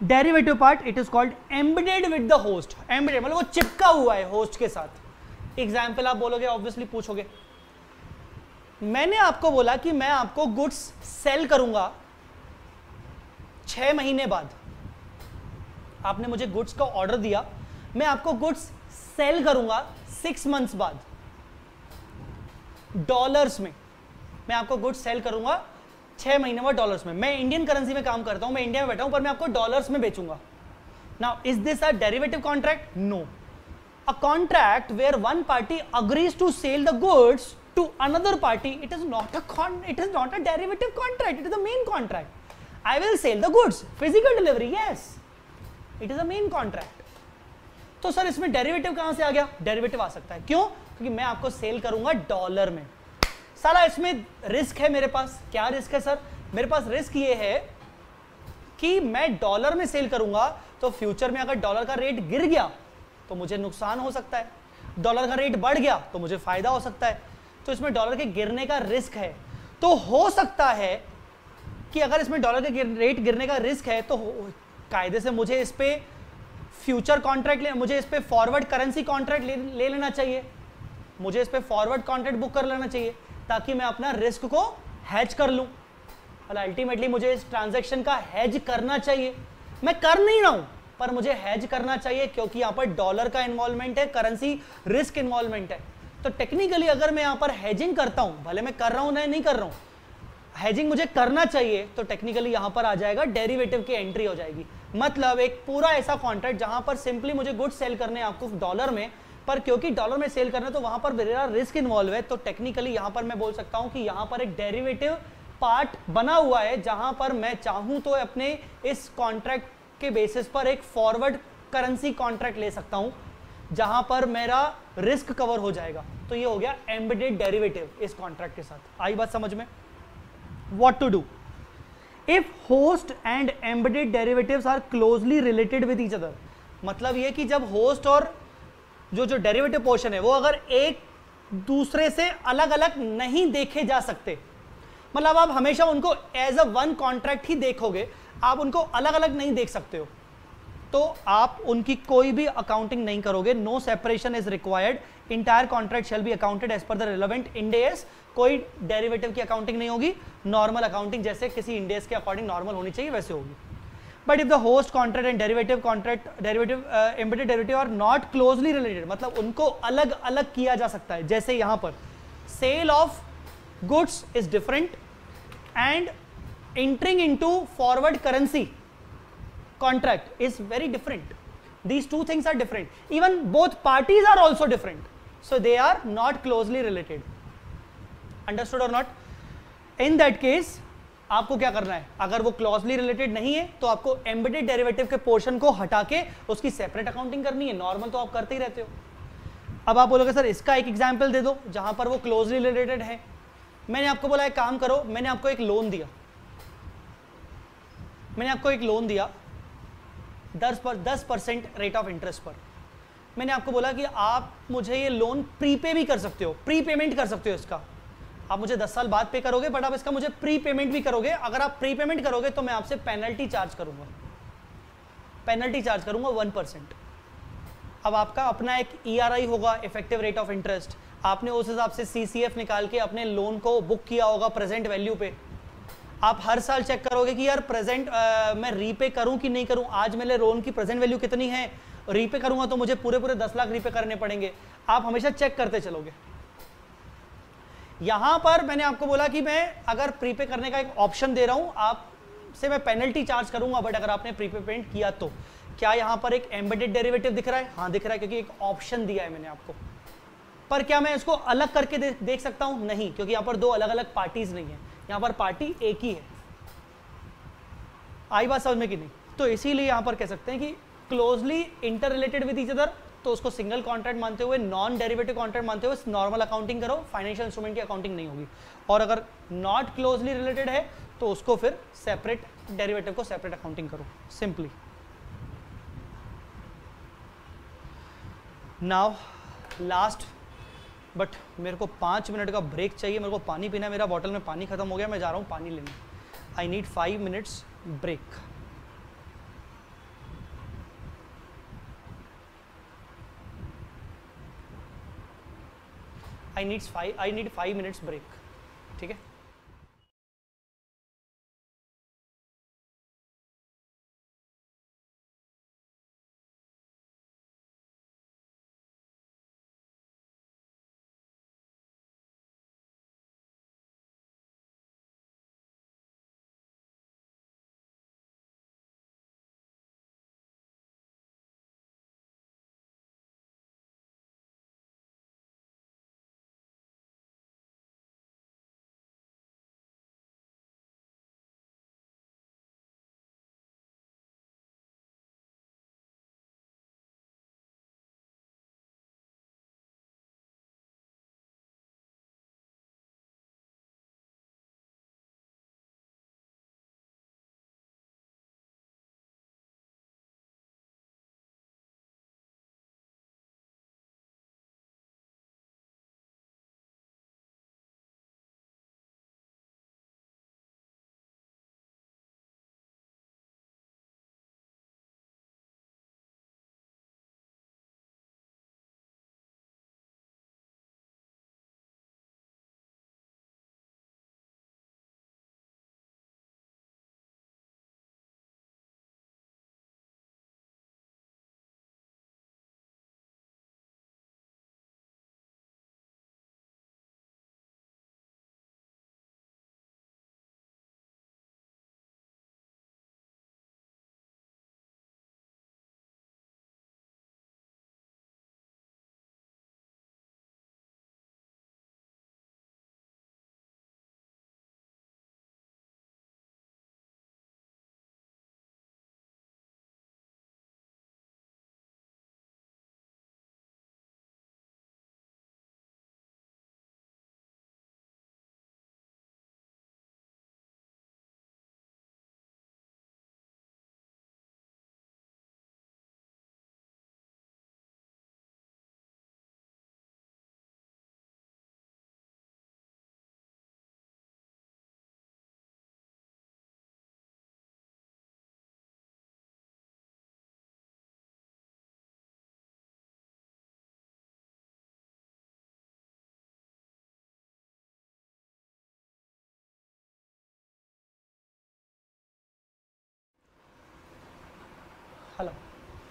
Derivative part it is called embedded with the host embedded मतलब वो चिपका हुआ है होस्ट के साथ। एग्ज़ाम्पल आप बोलोगे ऑब्वियसली पूछोगे। मैंने आपको बोला कि मैं आपको गुड्स सेल करूँगा छह महीने बाद। आपने मुझे गुड्स का ऑर्डर दिया, मैं आपको गुड्स सेल करूँगा सिक्स मंथ्स बाद। डॉलर्स में। मैं आपको गुड्स सेल करूँगा छह महीने बाद डॉलर्स में। मैं इंडियन करेंसी में काम करता हूँ, मैं इंडिया में बैठा हूँ, पर मैं आपको डॉलर्स में बेचूँगा। Now is this a derivative contract no a contract where one party agrees to sell the goods to another party, it is not a con it is not a derivative contract, it is the main contract. I will sell the goods, physical delivery, yes. It is a main contract. तो sir इसमें derivative कहाँ से आ गया? Derivative आ सकता है। क्यों? क्योंकि मैं आपको सेल करूँगा डॉलर में। साला इसमें रिस्क है मेरे पास। क्या रिस्क है सर? मेरे पास रिस्क ये है कि मैं डॉलर में सेल करूँगा तो फ्यूचर में अगर डॉलर का रेट गिर गया तो मुझे नुकसान हो सकता है। डॉलर का रेट बढ़ गया तो मुझे फ़ायदा हो सकता है। तो इसमें डॉलर के गिरने का रिस्क है। तो हो सकता है कि अगर इसमें डॉलर के गिर, रेट गिरने का रिस्क है तो कायदे से मुझे इस पे फ्यूचर कॉन्ट्रैक्ट ले मुझे इस पे फॉरवर्ड करेंसी कॉन्ट्रैक्ट ले, ले लेना चाहिए। मुझे इस पे फॉरवर्ड कॉन्ट्रैक्ट बुक कर लेना चाहिए ताकि मैं अपना रिस्क को हैज़ कर लूँ। अल्टीमेटली मुझे इस ट्रांजेक्शन का हैज़ करना चाहिए। मैं कर नहीं रहा हूँ पर मुझे हैज़ करना चाहिए क्योंकि यहाँ पर डॉलर का इन्वॉल्वमेंट है करेंसी रिस्क इन्वॉल्वमेंट है। तो टेक्निकली अगर मैं यहाँ पर हेजिंग करता हूँ, भले मैं कर रहा हूँ, नहीं कर रहा हूँ हेजिंग मुझे करना चाहिए तो टेक्निकली यहाँ पर आ जाएगा डेरिवेटिव की एंट्री हो जाएगी। मतलब एक पूरा ऐसा कॉन्ट्रैक्ट जहाँ पर सिंपली मुझे गुड सेल करने आपको डॉलर में, पर क्योंकि डॉलर में सेल करना तो वहाँ पर मेरा रिस्क इन्वॉल्व है तो टेक्निकली यहाँ पर मैं बोल सकता हूँ कि यहाँ पर एक डेरिवेटिव पार्ट बना हुआ है, जहाँ पर मैं चाहूँ तो अपने इस कॉन्ट्रैक्ट के बेसिस पर एक फॉरवर्ड करेंसी कॉन्ट्रैक्ट ले सकता हूँ। जहाँ पर मेरा रिस्क कवर हो जाएगा। तो ये हो गया एम्बेडेड डेरिवेटिव इस कॉन्ट्रैक्ट के साथ। आई बात समझ में? What to do if host and embedded derivatives are closely related with each other मतलब ये कि जब होस्ट और जो जो डेरिवेटिव पोर्शन है, वो अगर एक दूसरे से अलग अलग नहीं देखे जा सकते मतलब आप हमेशा उनको एज अ वन कॉन्ट्रैक्ट ही देखोगे, आप उनको अलग अलग नहीं देख सकते हो। तो आप उनकी कोई भी अकाउंटिंग नहीं करोगे. No separation is required entire contract shall be accounted as per the relevant Ind AS कोई डेरिवेटिव की अकाउंटिंग नहीं होगी. नॉर्मल अकाउंटिंग जैसे किसी इंडेस के अकॉर्डिंग नॉर्मल होनी चाहिए, वैसे होगी. But if the host contract and derivative contract derivative embedded derivative are not closely related मतलब उनको अलग अलग किया जा सकता है. जैसे यहाँ पर sale of goods is different and entering into forward currency contract is very different. These two things are different. Even both parties are also different. So, they are not closely related. Understood or not? In that case, आपको क्या करना है? अगर वो closely related नहीं है तो आपको एम्बेडेड डेरिवेटिव के पोर्शन को हटा के उसकी सेपरेट अकाउंटिंग करनी है। नॉर्मल तो आप करते ही रहते हो। अब आप बोलोगे, सर, इसका एक एग्ज़ाम्पल दे दो जहाँ पर वो क्लोजली रिलेटेड है। मैंने आपको बोला, एक काम करो, मैंने आपको एक लोन दिया। मैंने आपको एक लोन दिया। दस पर, दस परसेंट रेट ऑफ़ इंटरेस्ट पर। मैंने आपको बोला कि आप मुझे ये लोन प्रीपे भी कर सकते हो प्री पेमेंट कर सकते हो इसका। आप मुझे दस साल बाद पे करोगे बट आप इसका मुझे प्री पेमेंट भी करोगे। अगर आप प्री पेमेंट करोगे तो मैं आपसे पेनल्टी चार्ज करूँगा। पेनल्टी चार्ज करूँगा वन परसेंट अब आपका अपना एक ई e होगा इफ़ेक्टिव रेट ऑफ़ इंटरेस्ट आपने उस हिसाब से सीसीएफ निकाल के अपने लोन को बुक किया होगा प्रेजेंट वैल्यू पे। आप हर साल चेक करोगे कि यार प्रेजेंट आ, मैं रीपे करूँ कि नहीं करूँ? आज मेरे लोन की प्रेजेंट वैल्यू कितनी है? रीपे करूँगा तो मुझे पूरे पूरे दस लाख रीपे करने पड़ेंगे। आप हमेशा चेक करते चलोगे। यहाँ पर मैंने आपको बोला कि मैं अगर प्रीपे करने का एक ऑप्शन दे रहा हूँ आप से मैं पेनल्टी चार्ज करूँगा बट अगर आपने प्रीपे पेमेंट किया तो। क्या यहाँ पर एक एम्बेडेड डेरिवेटिव दिख रहा है? हाँ दिख रहा है क्योंकि एक ऑप्शन दिया है मैंने आपको। पर क्या मैं इसको अलग करके दे, देख सकता हूँ? नहीं क्योंकि यहाँ पर दो अलग अलग पार्टीज़ नहीं है। यहाँ पर पार्टी एक ही है। आई बात समझ में कि नहीं? तो इसीलिए यहाँ पर कह सकते हैं कि closely inter related with other तो उसको सिंगल कॉन्ट्रैक्ट मानते हुए नॉन डेरिवेटिव कॉन्ट्रैक्ट मानते हुए नॉर्मल अकाउंटिंग करो फाइनेंशियल इंस्ट्रूमेंट की अकाउंटिंग नहीं होगी। और अगर नॉट क्लोजली रिलेटेड है तो उसको फिर सेपरेट डेरिवेटिव को सेपरेट अकाउंटिंग करो सिंपली नाउ लास्ट बट मेरे को पाँच मिनट का ब्रेक चाहिए। मेरे को पानी पीना है। मेरा बॉटल में पानी खत्म हो गया। मैं जा रहा हूँ पानी लेने। I need five minutes break I needs five I need five minutes break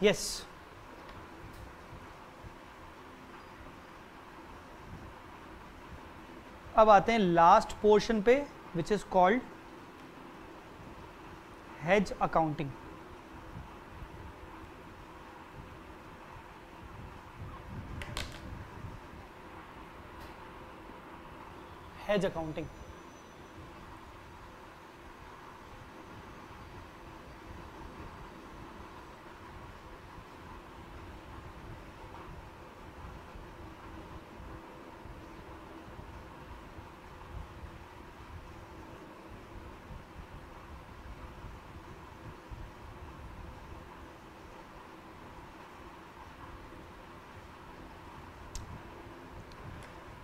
yes अब आते हैं लास्ट पोर्शन पे which is called hedge accounting hedge accounting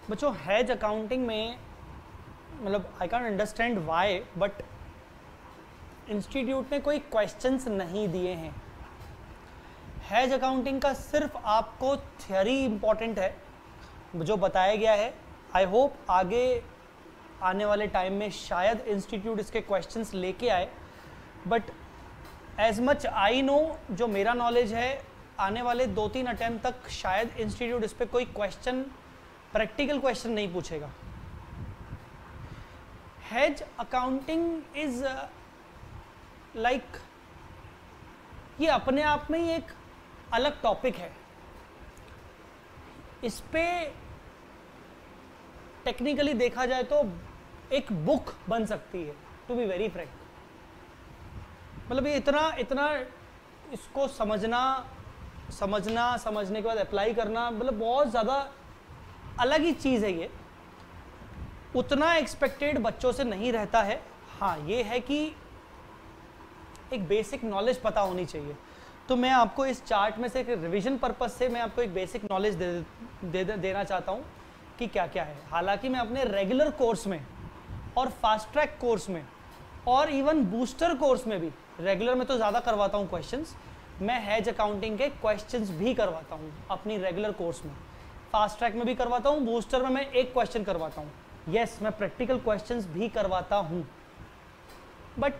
बच्चों हैज़ अकाउंटिंग में मतलब I can understand why but institute ने कोई questions नहीं दिए हैं। हैज़ अकाउंटिंग का सिर्फ़ आपको थियोरी इंपॉर्टेंट है, जो बताया गया है। आई होप आगे, आने वाले टाइम में शायद इंस्टीट्यूट इसके क्वेश्चंस लेके आए। But as much I know जो मेरा नॉलेज है, आने वाले दो तीन अटैम्प्ट तक शायद इंस्टीट्यूट इस पर कोई क्वेश्चन प्रैक्टिकल क्वेश्चन नहीं पूछेगा। हेज अकाउंटिंग इज़ लाइक ये अपने आप में ही एक अलग टॉपिक है। इस पे टेक्निकली देखा जाए तो एक बुक बन सकती है टू बी वेरी फ्रेंक मतलब ये इतना इतना इसको समझना समझना, समझने के बाद अप्लाई करना मतलब बहुत ज़्यादा अलग ही चीज़ है ये। उतना एक्सपेक्टेड बच्चों से नहीं रहता है। हाँ ये है कि एक बेसिक नॉलेज पता होनी चाहिए। तो मैं आपको इस चार्ट में से एक रिवीजन पर्पज से मैं आपको एक बेसिक नॉलेज दे, दे, दे देना चाहता हूँ कि क्या क्या है। हालाँकि मैं अपने रेगुलर कोर्स में और फास्ट ट्रैक कोर्स में और इवन बूस्टर कोर्स में भी रेगुलर में तो ज़्यादा करवाता हूँ क्वेश्चंस मैं हैज़ अकाउंटिंग के क्वेश्चंस भी करवाता हूँ अपनी रेगुलर कोर्स में। फास्ट ट्रैक में भी करवाता हूँ बूस्टर में मैं एक क्वेश्चन करवाता हूँ। यस मैं प्रैक्टिकल क्वेश्चंस भी करवाता हूँ। बट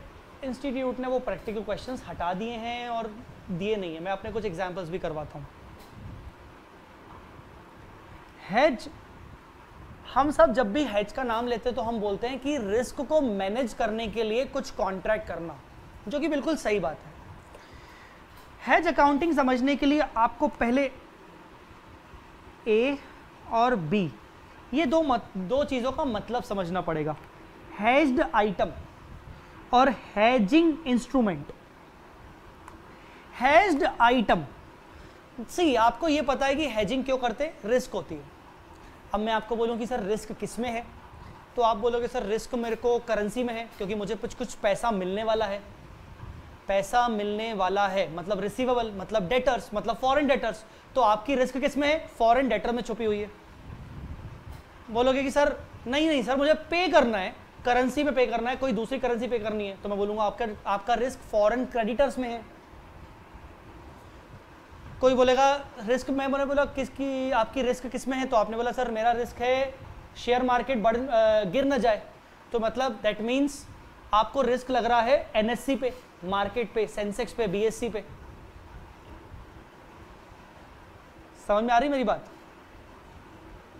इंस्टीट्यूट ने वो प्रैक्टिकल क्वेश्चंस हटा दिए हैं और दिए नहीं है। मैं अपने कुछ एग्जाम्पल्स भी करवाता हूँ। हेज हम सब जब भी हेज का नाम लेते तो हम बोलते हैं कि रिस्क को मैनेज करने के लिए कुछ कॉन्ट्रैक्ट करना, जो कि बिल्कुल सही बात है। हेज अकाउंटिंग समझने के लिए आपको पहले ए और बी ये दो मत, दो चीज़ों का मतलब समझना पड़ेगा। हैज्ड आइटम और हैजिंग इंस्ट्रूमेंट हैज्ड आइटम सी आपको ये पता है कि हैजिंग क्यों करते हैं? रिस्क होती है। अब मैं आपको बोलूँ कि सर रिस्क किसमें है? तो आप बोलोगे, सर रिस्क मेरे को करेंसी में है, क्योंकि मुझे कुछ कुछ पैसा मिलने वाला है। पैसा मिलने वाला है मतलब रिसीवेबल मतलब डेटर्स मतलब फॉरेन डेटर्स तो आपकी रिस्क किसमें है? फॉरेन डेटर में छुपी हुई है। बोलोगे कि, सर, नहीं नहीं, सर, मुझे पे करना है करेंसी में पे करना है, कोई दूसरी करेंसी पे करनी है। तो मैं बोलूँगा, आपका आपका रिस्क फॉरेन क्रेडिटर्स में है। कोई बोलेगा, रिस्क मैं बोले, बोला, किसकी, आपकी रिस्क किसमें है? तो आपने बोला, सर, मेरा रिस्क है शेयर मार्केट बढ़ गिर ना जाए। तो मतलब दैट मीन्स आपको रिस्क लग रहा है एनएससी पे। मार्केट पे सेंसेक्स पे बीएससी पे। समझ में आ रही मेरी बात?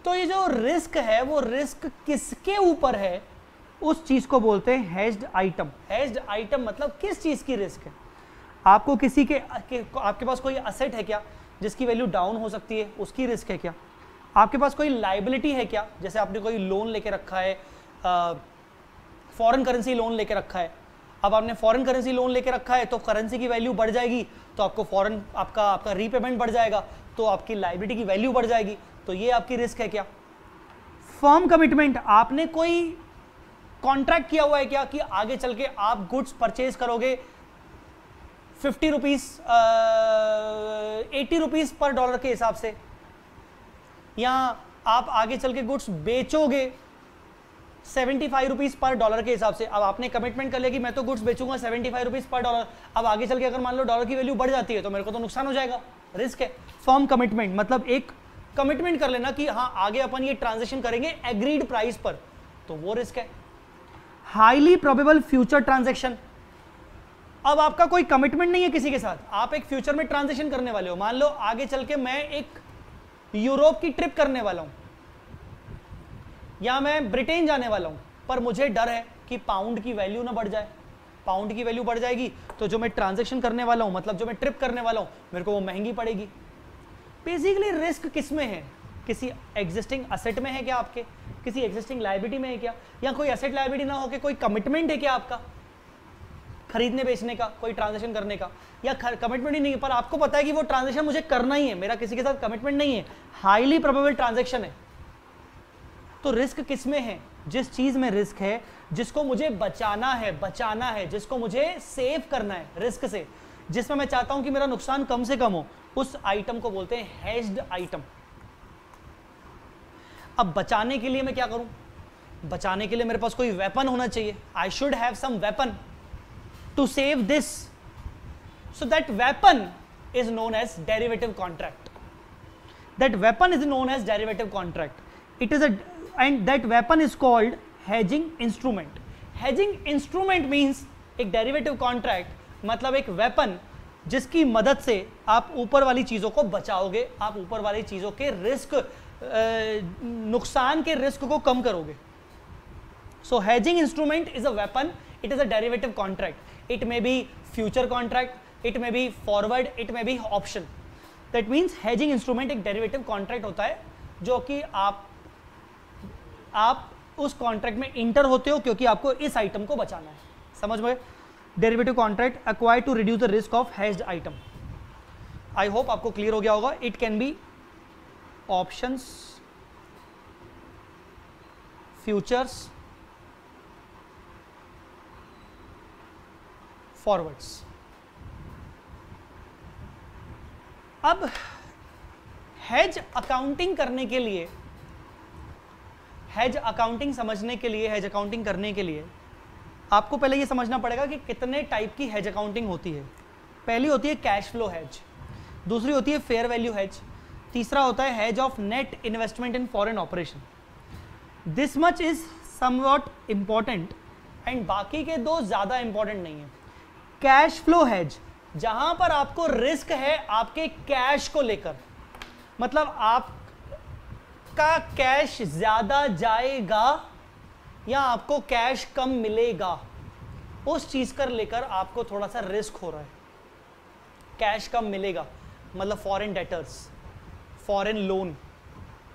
तो ये जो रिस्क है वो रिस्क किसके ऊपर है? उस चीज़ को बोलते हैं हेज्ड आइटम। हेज्ड आइटम मतलब किस चीज़ की रिस्क है? आपको किसी के, के आपके पास कोई असेट है क्या जिसकी वैल्यू डाउन हो सकती है? उसकी रिस्क है क्या? आपके पास कोई लाइबिलिटी है क्या? जैसे आपने कोई लोन लेके रखा है फॉरेन करेंसी लोन लेके रखा है अब आपने फॉरेन करेंसी लोन लेके रखा है तो करेंसी की वैल्यू बढ़ जाएगी तो आपको फॉरेन आपका आपका रीपेमेंट बढ़ जाएगा तो आपकी लाइबिलिटी की वैल्यू बढ़ जाएगी। तो ये आपकी रिस्क है क्या? फर्म कमिटमेंट आपने कोई कॉन्ट्रैक्ट किया हुआ है क्या कि आगे चल के आप गुड्स परचेज करोगे? फिफ्टी रुपीज़ एटी रुपीज़ पर डॉलर के हिसाब से। या आप आगे चल के goods बेचोगे seventy five rupees per dollar के हिसाब से। अब आपने कमिटमेंट कर लिया कि मैं तो goods बेचूँगा seventy five rupees per dollar. अब आगे चल के अगर मान लो डॉलर की वैल्यू बढ़ जाती है तो मेरे को तो नुकसान हो जाएगा। रिस्क है। फॉर्म कमिटमेंट मतलब एक कमिटमेंट कर लेना कि हाँ आगे अपन ये ट्रांजेक्शन करेंगे एग्रीड प्राइस पर। तो वो रिस्क है। हाईली प्रोबेबल फ्यूचर ट्रांजेक्शन अब आपका कोई कमिटमेंट नहीं है किसी के साथ। आप एक फ्यूचर में ट्रांजेक्शन करने वाले हो। मान लो आगे चल के मैं एक यूरोप की ट्रिप करने वाला हूँ। या मैं ब्रिटेन जाने वाला हूँ, पर मुझे डर है कि पाउंड की वैल्यू ना बढ़ जाए। पाउंड की वैल्यू बढ़ जाएगी तो जो मैं ट्रांजेक्शन करने वाला हूँ मतलब जो मैं ट्रिप करने वाला हूँ, मेरे को वो महँगी पड़ेगी। बेसिकली रिस्क किसमें है? किसी एग्जिस्टिंग असेट में है क्या आपके? किसी एग्जिस्टिंग लाइबिलिटी में है क्या? या कोई असेट लाइबिलिटी ना हो के कोई कमिटमेंट है क्या आपका? खरीदने, बेचने का, कोई ट्रांजेक्शन करने का। या कमिटमेंट ही नहीं, पर आपको पता है कि वो ट्रांजेक्शन मुझे करना ही है, मेरा किसी के साथ कमिटमेंट नहीं है। हाईली प्रोबेबल ट्रांजेक्शन है। तो रिस्क किसमें है? जिस चीज़ में रिस्क है, जिसको मुझे बचाना है बचाना है, जिसको मुझे सेव करना है, रिस्क से, जिसमें मैं चाहता हूँ कि मेरा नुकसान कम से कम हो, उस आइटम को बोलते हैं हेज्ड आइटम अब बचाने के लिए मैं क्या करूँ? बचाने के लिए मेरे पास कोई वेपन होना चाहिए। I should have some weapon to save this so that weapon is known as derivative contract that weapon is known as derivative contract it is a and that weapon is called hedging instrument hedging instrument means एक derivative contract मतलब एक weapon जिसकी मदद से आप ऊपर वाली चीज़ों को बचाओगे, आप ऊपर वाली चीज़ों के रिस्क नुकसान के रिस्क को कम करोगे। So hedging instrument is a weapon it is a derivative contract it may be future contract it may be forward it may be option that means hedging instrument एक डेरिवेटिव कॉन्ट्रैक्ट होता है, जो कि आप आप उस कॉन्ट्रैक्ट में inter होते हो क्योंकि आपको इस आइटम को बचाना है। समझ में? Derivative contract acquire to reduce the risk of hedged item I hope आपको क्लियर हो गया होगा। It can be options futures forwards अब हेज अकाउंटिंग करने के लिए हेज अकाउंटिंग समझने के लिए हेज अकाउंटिंग करने के लिए, आपको पहले ये समझना पड़ेगा कि कितने टाइप की हेज अकाउंटिंग होती है। पहली होती है कैश फ्लो हैज़ दूसरी होती है फेयर वैल्यू हैज़ तीसरा होता है hedge of net investment in foreign operation this much is somewhat important and बाकी के दो ज़्यादा इंपॉर्टेंट नहीं है। कैश फ्लो हैज़ जहाँ पर आपको रिस्क है आपके कैश को लेकर। मतलब आप का कैश ज़्यादा जाएगा या आपको कैश कम मिलेगा? उस चीज़ कर लेकर आपको थोड़ा सा रिस्क हो रहा है। कैश कम मिलेगा मतलब फॉरेन डेटर्स फॉरेन लोन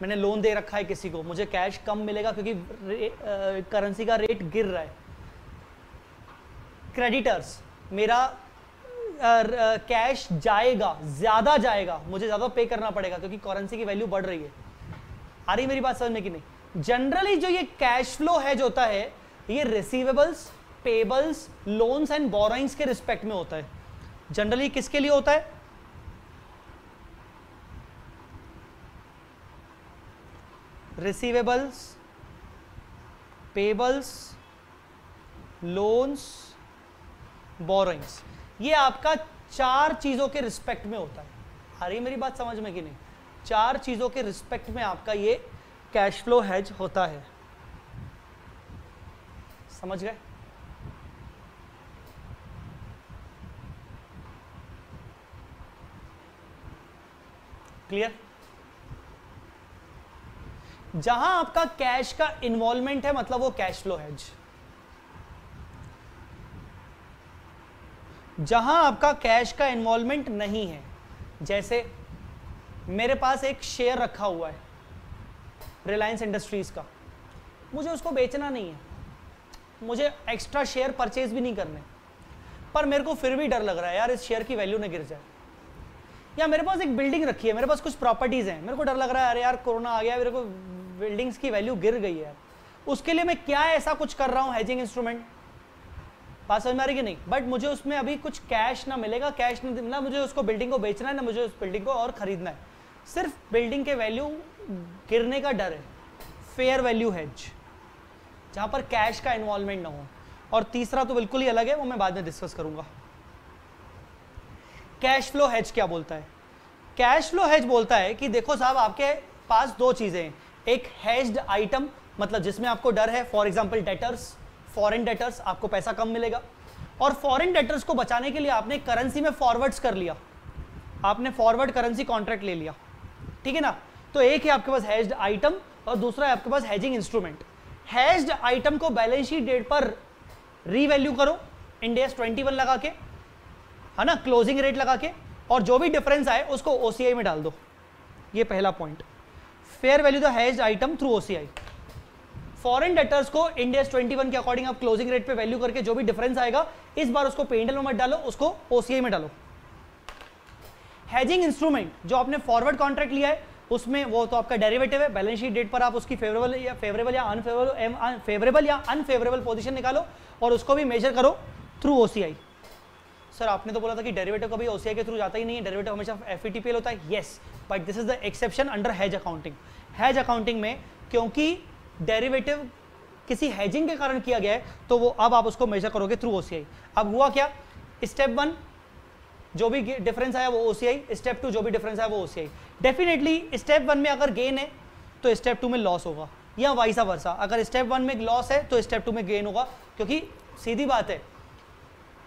मैंने लोन दे रखा है किसी को, मुझे कैश कम मिलेगा क्योंकि करेंसी का रेट गिर रहा है। क्रेडिटर्स मेरा कैश जाएगा, ज़्यादा जाएगा, मुझे ज़्यादा पे करना पड़ेगा क्योंकि करेंसी की वैल्यू बढ़ रही है। आ रही मेरी बात समझ में कि नहीं? जनरली जो ये कैश फ्लो है जो होता है, ये receivables payables loans and borrowings के रिस्पेक्ट में होता है। जनरली किसके लिए होता है? रिसीवेबल्स पेबल्स लोन्स बोरोइंग्स ये आपका चार चीज़ों के रिस्पेक्ट में होता है। आ रही मेरी बात समझ में कि नहीं? चार चीज़ों के रिस्पेक्ट में आपका ये कैश फ्लो हैज़ होता है। समझ गए? क्लियर जहाँ आपका कैश का इन्वॉल्वमेंट है मतलब वो कैश फ्लो हेज। जहाँ आपका कैश का इन्वॉल्वमेंट नहीं है, जैसे मेरे पास एक शेयर रखा हुआ है रिलायंस इंडस्ट्रीज़ का। मुझे उसको बेचना नहीं है। मुझे एक्स्ट्रा शेयर परचेज भी नहीं करने। पर मेरे को फिर भी डर लग रहा है, यार, इस शेयर की वैल्यू ना गिर जाए। या मेरे पास एक बिल्डिंग रखी है, मेरे पास कुछ प्रॉपर्टीज़ हैं। मेरे को डर लग रहा है, अरे यार, कोरोना आ गया, मेरे को बिल्डिंग्स की वैल्यू गिर गई है। उसके लिए मैं क्या ऐसा कुछ कर रहा हूँ हैजिंग इंस्ट्रूमेंट बात समझ में आ रही कि नहीं? बट मुझे उसमें अभी कुछ कैश ना मिलेगा कैश ना ना मुझे उसको बिल्डिंग को बेचना है, ना मुझे उस बिल्डिंग को और खरीदना है। सिर्फ़ बिल्डिंग के वैल्यू गिरने का डर है। फेयर वैल्यू हेज जहाँ पर कैश का इन्वॉल्वमेंट ना हो। और तीसरा तो बिल्कुल ही अलग है, वो मैं बाद में डिस्कस करूँगा। कैश फ्लो हेज क्या बोलता है? कैश फ्लो हेज बोलता है कि देखो साहब, आपके पास दो चीज़ें हैं। एक हेज्ड आइटम मतलब जिसमें आपको डर है for example debtors foreign debtors आपको पैसा कम मिलेगा। और फॉरेन डेटर्स को बचाने के लिए आपने करेंसी में फॉरवर्ड्स कर लिया। आपने फॉरवर्ड करेंसी कॉन्ट्रैक्ट ले लिया। ठीक है ना? तो एक है आपके पास हैज्ड आइटम और दूसरा है आपके पास हैजिंग इंस्ट्रूमेंट हैज्ड आइटम को बैलेंस शीट डेट पर रीवैल्यू करो इंडेस 21 लगा के, है ना? क्लोजिंग रेट लगा के, और जो भी डिफरेंस आए, उसको ओसीआई में डाल दो। ये पहला point fair value the hedged item through OCI foreign debtors को इंडेस 21 के अकॉर्डिंग आप क्लोजिंग रेट पे वैल्यू करके जो भी डिफरेंस आएगा, इस बार उसको पेंडल में मत डालो, उसको ओसीआई में डालो। हैजिंग इंस्ट्रूमेंट जो आपने फॉरवर्ड कॉन्ट्रैक्ट लिया है, उसमें वो तो आपका डेरिवेटिव है बैलेंस शीट डेट पर आप उसकी फेवरेबल या फेवरेबल या अनफेवरेबल फेवरेबल या अनफेवरेबल पोजीशन निकालो और उसको भी मेजर करो थ्रू ओसीआई सर आपने तो बोला था कि डेरिवेटिव कभी ओसीआई के थ्रू जाता ही नहीं है डेरिवेटिव हमेशा एफ़ होता है। Yes but this is the exception under hedge accounting hedge accounting में क्योंकि डेरिवेटिव किसी हैजिंग के कारण किया गया है तो वो अब आप उसको मेजर करोगे थ्रू ओसीआई अब हुआ क्या? स्टेप वन जो भी डिफरेंस आया वो ओसीआई स्टेप टू जो भी डिफरेंस आया वो ओसीआई डेफिनेटली स्टेप वन में अगर गेन है तो स्टेप टू में लॉस होगा, या वाइसा वर्सा अगर स्टेप वन में लॉस है तो स्टेप टू में गेन होगा, क्योंकि सीधी बात है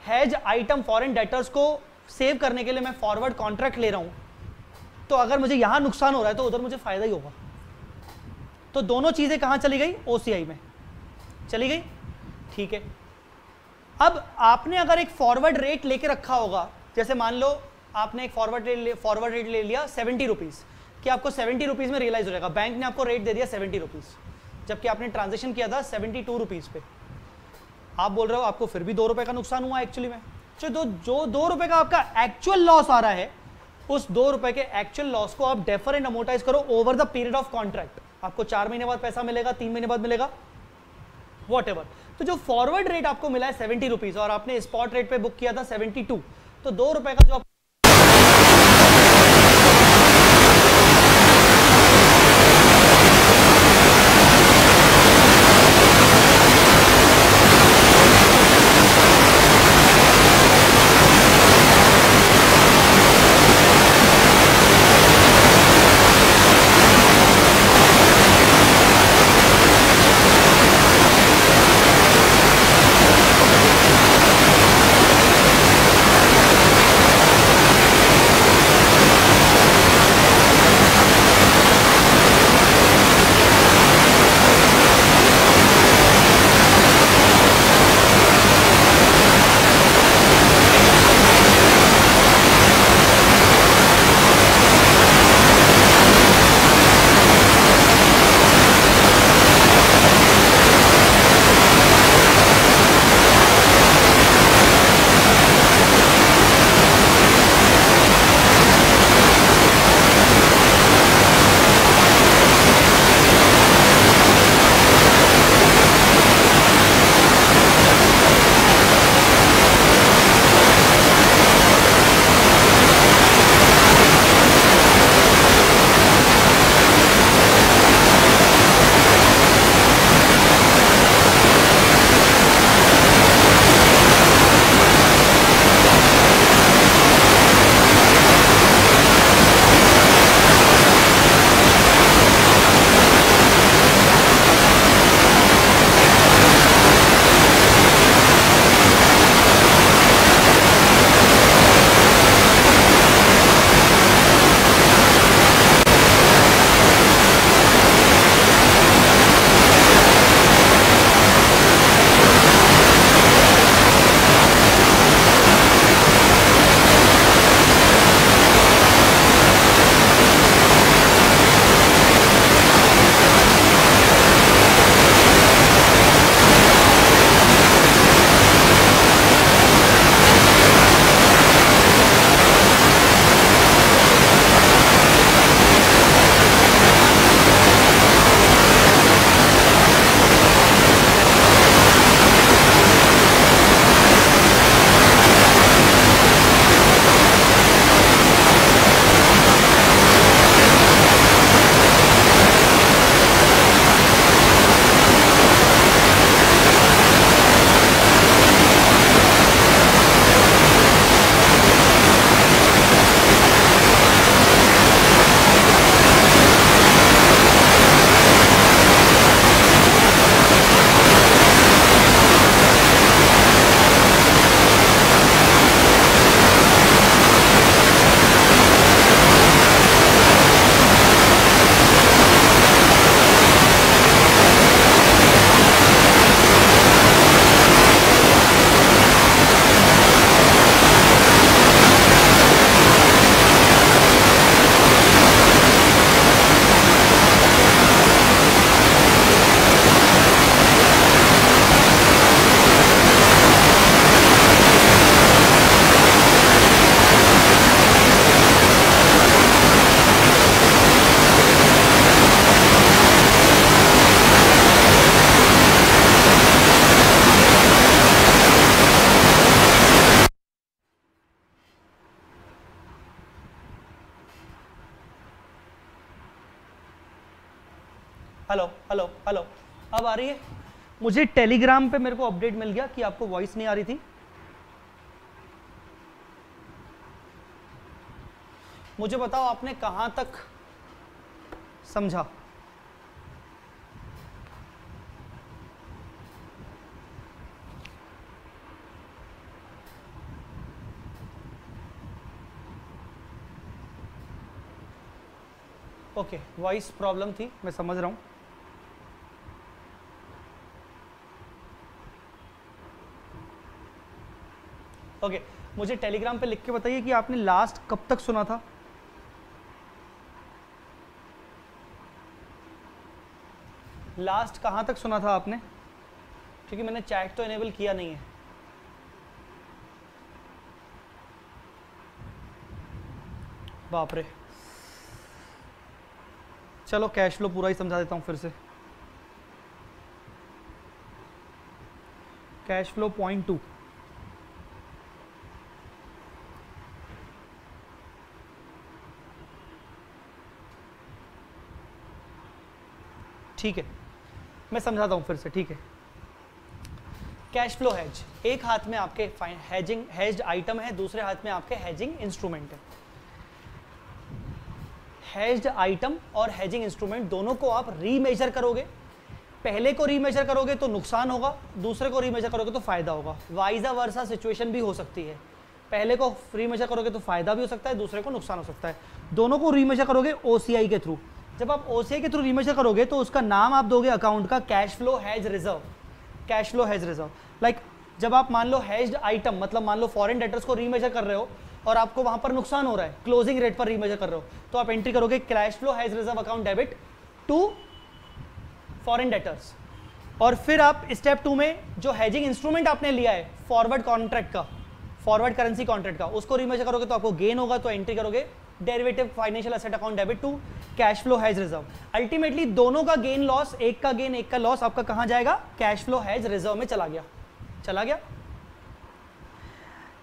हैज़ आइटम फॉरेन डेटर्स को सेव करने के लिए मैं फॉरवर्ड कॉन्ट्रैक्ट ले रहा हूँ तो अगर मुझे यहाँ नुकसान हो रहा है तो उधर मुझे फ़ायदा ही होगा। तो दोनों चीज़ें कहाँ चली गई? ओसीआई में। चली गई? ठीक है। अब आपने अगर एक फॉरवर्ड रेट लेके रखा होगा जैसे मान लो आपने एक फॉरवर्ड रेट फॉरवर्ड रेट ले लिया सेवेंटी रुपीज़ कि आपको सेवेंटी रुपीज़ में रियलाइज़ हो जाएगा। बैंक ने आपको रेट दे दिया सेवेंटी रुपीज़ जबकि आपने ट्रांजेक्शन किया था सेवेंटी टू रुपीज़ पे। आप बोल रहे हो, आपको फिर भी दो रुपए का नुकसान हुआ एक्चुअली में। जो दो जो दो रुपए का आपका एक्चुअल लॉस आ रहा है, उस दो रुपए के एक्चुअल लॉस को आप डेफर एंड अमोटाइज करो over the period of contract आपको चार महीने बाद पैसा मिलेगा, तीन महीने बाद मिलेगा वॉट तो जो फॉरवर्ड रेट आपको मिला है सेवेंटी रुपीज़ और आपने स्पॉट रेट पे बुक किया था सेवेंटी टू तो दो रुपए का जो हेलो मुझे टेलीग्राम पे मेरे को अपडेट मिल गया कि आपको वॉइस नहीं आ रही थी। मुझे बताओ, आपने कहाँ तक समझा? ओके वॉइस प्रॉब्लम थी, मैं समझ रहा हूँ। ओके मुझे टेलीग्राम पे लिख के बताइए कि आपने लास्ट कब तक सुना था? लास्ट कहाँ तक सुना था आपने? क्योंकि मैंने चैट तो इनेबल किया नहीं है। बाप रे। चलो कैश फ्लो पूरा ही समझा देता हूँ फिर से। कैश फ्लो पॉइंट टू ठीक है। मैं समझाता हूँ फिर से, ठीक है। कैश फ्लो हैज़ एक हाथ में आपके हैजिंग हैज्ड आइटम है, दूसरे हाथ में आपके हैजिंग इंस्ट्रूमेंट है। हैज्ड आइटम और हैजिंग इंस्ट्रूमेंट दोनों को आप रीमेजर करोगे। पहले को रीमेजर करोगे तो नुकसान होगा, दूसरे को रीमेजर करोगे तो फ़ायदा होगा। वाइजा वर्सा सिचुएशन भी हो सकती है। पहले को रीमेजर करोगे तो फ़ायदा भी हो सकता है, दूसरे को नुकसान हो सकता है। दोनों को रीमेजर करोगे ओसीआई के थ्रू जब आप ओसीआई के थ्रू रीमेजर करोगे तो उसका नाम आप दोगे अकाउंट का cash flow hedge reserve cash flow hedge reserve like जब आप मान लो हैज्ड आइटम मतलब मान लो फॉरेन डेटर्स को रीमेजर कर रहे हो, और आपको वहाँ पर नुकसान हो रहा है क्लोजिंग रेट पर रीमेजर कर रहे हो तो आप एंट्री करोगे cash flow hedge reserve account debit to foreign debtors और फिर आप स्टेप टू में जो हैजिंग इंस्ट्रूमेंट आपने लिया है फॉरवर्ड कॉन्ट्रैक्ट का फॉरवर्ड करेंसी कॉन्ट्रैक्ट का, उसको रिमेजर करोगे तो आपको गेन होगा तो एंट्री करोगे derivative financial asset account debit to cash flow hedge reserve ultimately दोनों का गेन लॉस एक का गेन एक का लॉस आपका कहाँ जाएगा? कैश फ्लो हैज़ रिज़र्व में चला गया। चला गया?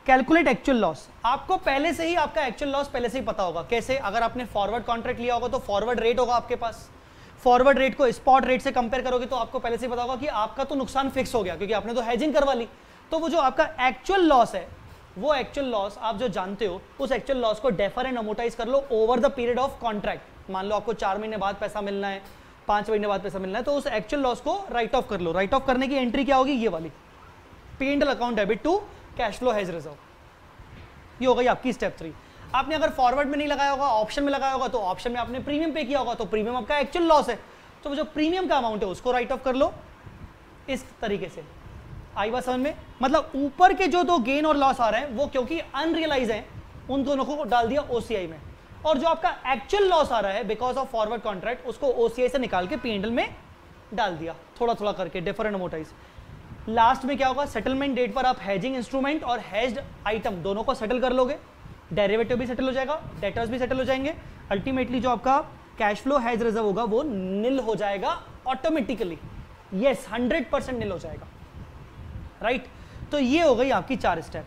कैलकुलेट एक्चुअल लॉस आपको पहले से ही आपका एक्चुअल लॉस पहले से ही पता होगा। कैसे? अगर आपने फॉरवर्ड कॉन्ट्रैक्ट लिया होगा तो फॉरवर्ड रेट होगा आपके पास। फॉरवर्ड रेट को स्पॉट रेट से कंपेयर करोगे तो आपको पहले से ही पता होगा कि आपका तो नुकसान फिक्स हो गया, क्योंकि आपने तो हैजिंग करवा ली। तो वो जो आपका एक्चुअल लॉस है वो एक्चुअल लॉस आप जो जानते हो, उस एक्चुअल लॉस को डेफर एंड अमोटाइज कर लो over the period of contract मान लो आपको चार महीने बाद पैसा मिलना है, पाँच महीने बाद पैसा मिलना है तो उस एक्चुअल लॉस को राइट ऑफ़ कर लो। राइट ऑफ़ करने की एंट्री क्या होगी? ये वाली। P account debit to cash flow hedge reserve ये हो गई आपकी स्टेप थ्री आपने अगर फॉरवर्ड में नहीं लगाया होगा ऑप्शन में लगाया होगा तो ऑप्शन में आपने प्रीमियम पे किया होगा तो प्रीमियम आपका एक्चुअल लॉस है। तो जो प्रीमियम का अमाउंट है, उसको राइट ऑफ़ कर लो। इस तरीके से। आई बात समझ में। मतलब ऊपर के जो दो गेन और लॉस आ रहे हैं, वो क्योंकि अनरियलाइज है, उन दोनों को डाल दिया ओसीआई में। और जो आपका एक्चुअल लॉस आ रहा है बिकॉज़ ऑफ़ फॉरवर्ड कॉन्ट्रैक्ट उसको ओसीआई से निकाल के पीएनडल में डाल दिया। थोड़ा थोड़ा करके डिफरेंट अमोटाइज लास्ट में क्या होगा? सेटलमेंट डेट पर आप हैजिंग इंस्ट्रूमेंट और हैज्ड आइटम दोनों को सेटल कर लोगे। डेरिवेटिव भी सेटल हो जाएगा डेटर्स भी सेटल हो जाएँगे। अल्टीमेटली जो आपका कैश फ्लो हैज़ रिज़र्व होगा, वो निल हो जाएगा automatically yes hundred percent nil हो जाएगा। राइट? तो ये हो गई आपकी चार स्टेप।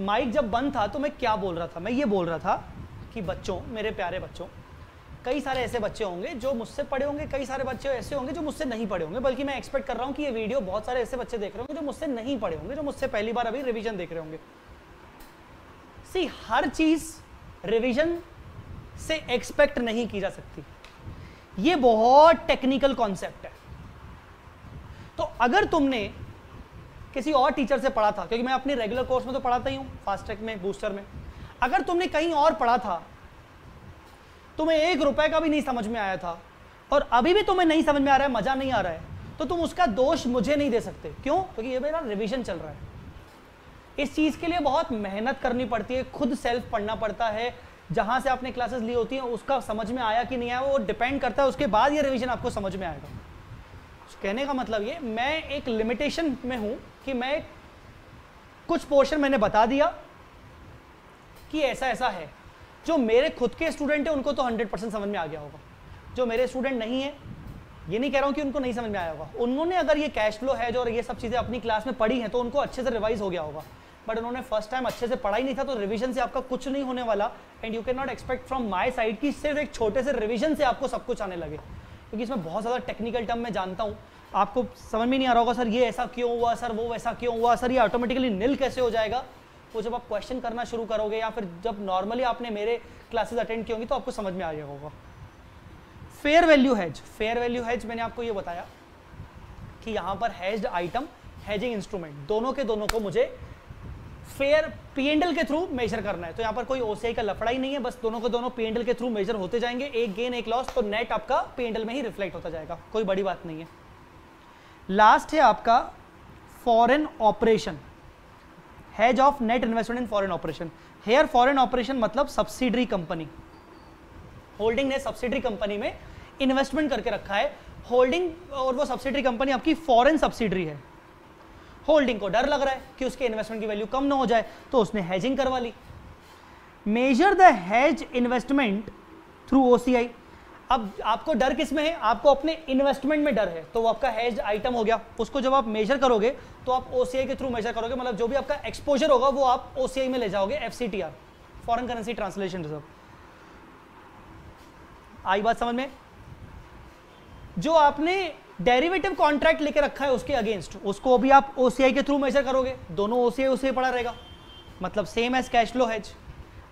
माइक जब बंद था तो मैं क्या बोल रहा था? मैं ये बोल रहा था कि बच्चों, मेरे प्यारे बच्चों, कई सारे ऐसे बच्चे होंगे जो मुझसे पढ़े होंगे, कई सारे बच्चे ऐसे होंगे जो मुझसे नहीं पढ़े होंगे, बल्कि मैं एक्सपेक्ट कर रहा हूँ कि ये वीडियो बहुत सारे ऐसे बच्चे देख रहे होंगे जो मुझसे नहीं पढ़े होंगे, जो मुझसे पहली बार अभी रिविजन देख रहे होंगे। सी हर चीज़ रिविजन से एक्सपेक्ट नहीं की जा सकती। ये बहुत टेक्निकल कॉन्सेप्ट है। तो अगर तुमने किसी और टीचर से पढ़ा था, क्योंकि मैं अपनी रेगुलर कोर्स में तो पढ़ाता ही हूँ फास्ट ट्रैक में बूस्टर में। अगर तुमने कहीं और पढ़ा था, तुम्हें एक रुपए का भी नहीं समझ में आया था, और अभी भी तुम्हें नहीं समझ में आ रहा है, मज़ा नहीं आ रहा है तो तुम उसका दोष मुझे नहीं दे सकते। क्यों? क्योंकि ये मेरा रिविजन चल रहा है। इस चीज़ के लिए बहुत मेहनत करनी पड़ती है, खुद सेल्फ पढ़ना पड़ता है, जहाँ से आपने क्लासेस ली होती हैं, उसका समझ में आया कि नहीं आया, वो डिपेंड करता है, उसके बाद ये रिवीजन आपको समझ में आएगा। कहने का मतलब ये, मैं एक लिमिटेशन में हूँ कि मैं कुछ पोर्शन मैंने बता दिया कि ऐसा ऐसा है। जो मेरे खुद के स्टूडेंट है, उनको तो 100 परसेंट समझ में आ गया होगा। जो मेरे स्टूडेंट नहीं है, ये नहीं कह रहा हूँ कि उनको नहीं समझ में आया होगा। उन्होंने अगर ये कैश फ्लो है जो और ये सब चीज़ें अपनी क्लास में पढ़ी हैं तो उनको अच्छे से रिवाइज हो गया होगा। बट उन्होंने फ़र्स्ट टाइम अच्छे से पढ़ा ही नहीं था तो रिविजन से आपका कुछ नहीं होने वाला। And you can not expect from my side कि सिर्फ़ एक छोटे से रिविजन से आपको सब कुछ आने लगे। क्योंकि इसमें बहुत ज़्यादा टेक्निकल टर्म मैं जानता हूँ। आपको समझ में नहीं आ रहा होगा, सर, ये ऐसा क्यों हुआ? सर, वो वैसा क्यों हुआ? सर, ये ऑटोमेटिकली नील कैसे हो जाएगा? वो जब आप क्वेश्चन करना शुरू करोगे या फिर जब नॉर्मली आपने मेरे क्लासेस अटेंड की होंगी तो आपको समझ में आ गया होगा। Fair value hedge fair value hedge मैंने आपको ये बताया कि यहाँ पर हैज्ड आइटम हैजिंग इंस्ट्रूमेंट दोनों के दोनों को मुझे फेयर पीएनडल के थ्रू मेजर करना है। तो यहाँ पर कोई ओसीआई का लफड़ा ही नहीं है, बस दोनों के दोनों पीएनडल के थ्रू मेजर होते जाएँगे। एक गेन एक लॉस तो नेट आपका पीएनडल में ही रिफ्लेक्ट होता जाएगा। कोई बड़ी बात नहीं है। लास्ट है आपका foreign operation. Hedge of net investment in foreign operation here foreign operation मतलब सब्सिडरी कंपनी होल्डिंग ने सब्सिडरी कंपनी में इन्वेस्टमेंट करके रखा है। होल्डिंग और वो सब्सिडरी कंपनी आपकी फॉरेन सब्सिडरी है। होल्डिंग को डर लग रहा है कि उसके इन्वेस्टमेंट की वैल्यू कम ना हो जाए तो उसने हैजिंग करवा ली। Measure the hedge investment through OCI अब आपको डर किसमें है? आपको अपने इन्वेस्टमेंट में डर है। तो वो आपका हेज आइटम हो गया। उसको जब आप मेजर करोगे तो आप ओसीआई के थ्रू मेजर करोगे। मतलब जो भी आपका एक्सपोजर होगा, वो आप ओसीआई में ले जाओगे FCTR foreign currency translation reserve आई बात समझ में? जो आपने डेरिवेटिव कॉन्ट्रैक्ट लेके रखा है उसके अगेंस्ट उसको भी आप ओसीआई के थ्रू मेजर करोगे। दोनों ओसीआई ओसीआई पड़ा रहेगा। मतलब same as cash flow hedge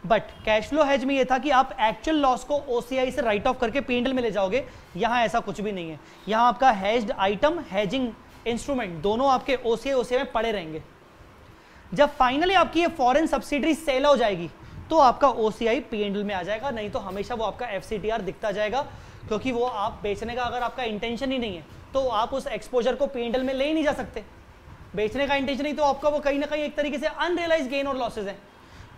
but cash flow hedge में ये था कि आप एक्चुअल लॉस को ओसीआई से राइट ऑफ़ करके पेंडल में ले जाओगे। यहाँ ऐसा कुछ भी नहीं है। यहाँ आपका हेज्ड आइटम हैजिंग इंस्ट्रूमेंट दोनों आपके ओसीआई ओसीआई में पड़े रहेंगे। जब फाइनली आपकी ये फॉरेन सब्सिडरी सेल हो जाएगी तो आपका ओसीआई पीएनडल में आ जाएगा। नहीं तो हमेशा वो आपका एफसीटीआर दिखता जाएगा, क्योंकि वो आप बेचने का अगर आपका इंटेंशन ही नहीं है तो आप उस एक्सपोजर को पीएनडल में ले ही नहीं जा सकते। बेचने का इंटेंशन नहीं तो आपका वो कहीं ना कहीं एक तरीके से अनरियलाइज गेन और लॉसेज है।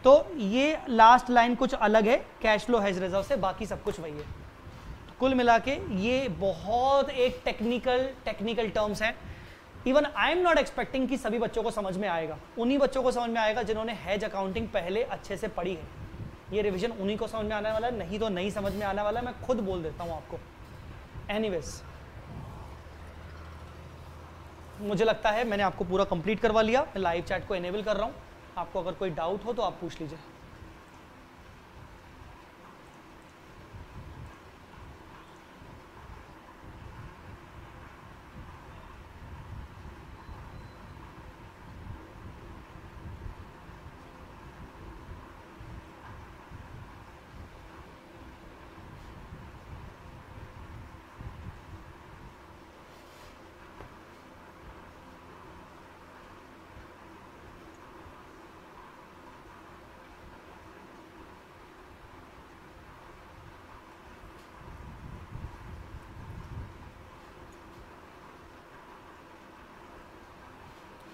तो ये लास्ट लाइन कुछ अलग है कैश फ्लो हैज़ रिज़र्व से, बाकी सब कुछ वही है। कुल मिला के ये बहुत एक टेक्निकल टेक्निकल टर्म्स हैं। Even I am not expecting कि सभी बच्चों को समझ में आएगा। उन्हीं बच्चों को समझ में आएगा जिन्होंने हैज़ अकाउंटिंग पहले अच्छे से पढ़ी है। ये रिविजन उन्हीं को समझ में आने वाला है, नहीं तो नहीं समझ में आने वाला है। मैं खुद बोल देता हूँ आपको। एनीवेज मुझे लगता है मैंने आपको पूरा कंप्लीट करवा लिया। मैं लाइव चैट को एनेबल कर रहा हूँ। आपको अगर कोई डाउट हो तो आप पूछ लीजिए।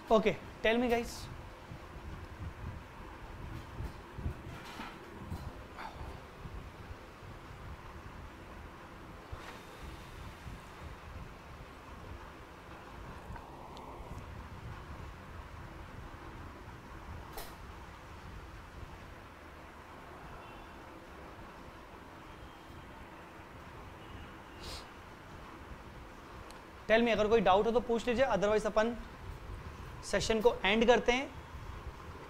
Okay, tell me guys. Tell me अगर कोई डाउट हो तो पूछ लीजिए अदरवाइज़ अपन सेशन को एंड करते हैं।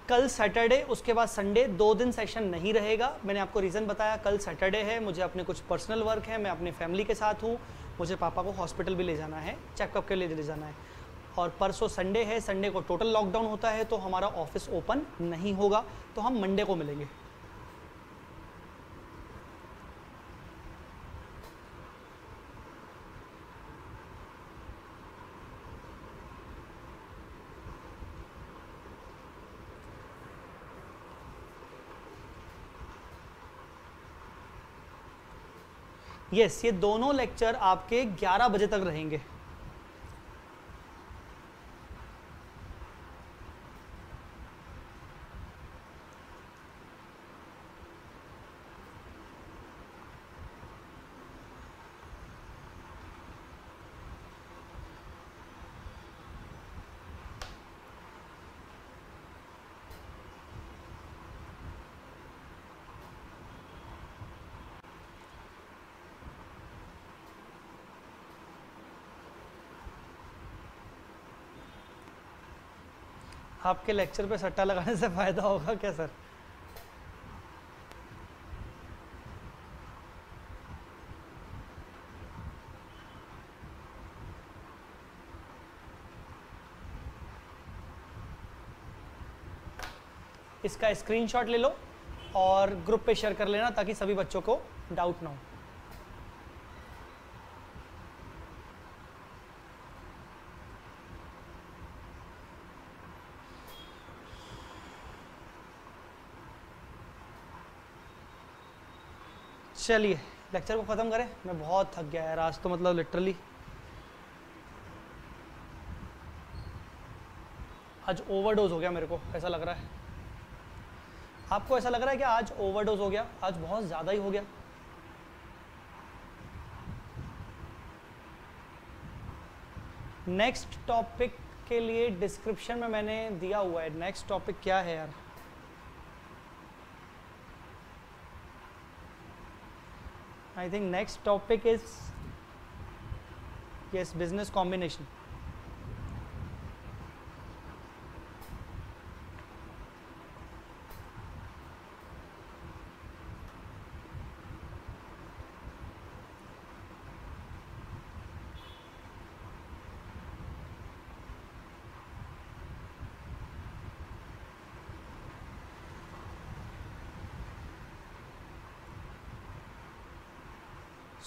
कल सैटरडे उसके बाद संडे दो दिन सेशन नहीं रहेगा। मैंने आपको रीज़न बताया, कल सैटरडे है, मुझे अपने कुछ पर्सनल वर्क है, मैं अपने फैमिली के साथ हूँ। मुझे पापा को हॉस्पिटल भी ले जाना है चेकअप के लिए ले जाना है। और परसों संडे है संडे को टोटल लॉकडाउन होता है तो हमारा ऑफ़िस ओपन नहीं होगा तो हम मंडे को मिलेंगे। यस ये दोनों लेक्चर आपके 11 बजे तक रहेंगे। आपके लेक्चर पे सट्टा लगाने से फ़ायदा होगा क्या सर इसका स्क्रीनशॉट ले लो और ग्रुप पे शेयर कर लेना ताकि सभी बच्चों को डाउट ना हो। चलिए लेक्चर को ख़त्म करें। मैं बहुत थक गया यार, आज तो मतलब लिटरली आज ओवरडोज हो गया मेरे को, ऐसा लग रहा है। आपको ऐसा लग रहा है कि आज ओवरडोज हो गया, आज बहुत ज़्यादा ही हो गया। नेक्स्ट टॉपिक के लिए डिस्क्रिप्शन में मैंने दिया हुआ है। नेक्स्ट टॉपिक क्या है यार? I think next topic is yes business combination.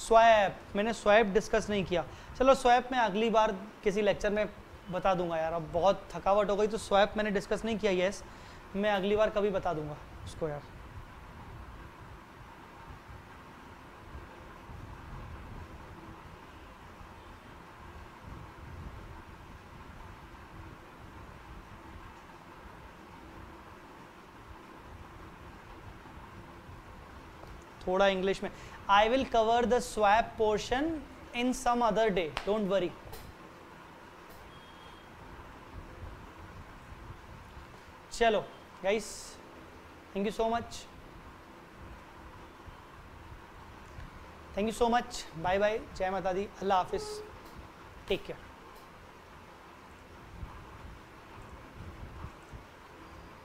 Swap, मैंने स्वैप डिस्कस नहीं किया। चलो स्वैप मैं अगली बार किसी लेक्चर में बता दूँगा यार, अब बहुत थकावट हो गई तो स्वैप मैंने डिस्कस नहीं किया यस मैं अगली बार कभी बता दूँगा उसको यार। थोड़ा इंग्लिश में। I will cover the swap portion in some other day don't worry चलो guys thank you so much thank you so much bye bye जय माता दी। अल्लाह हाफिज। Take care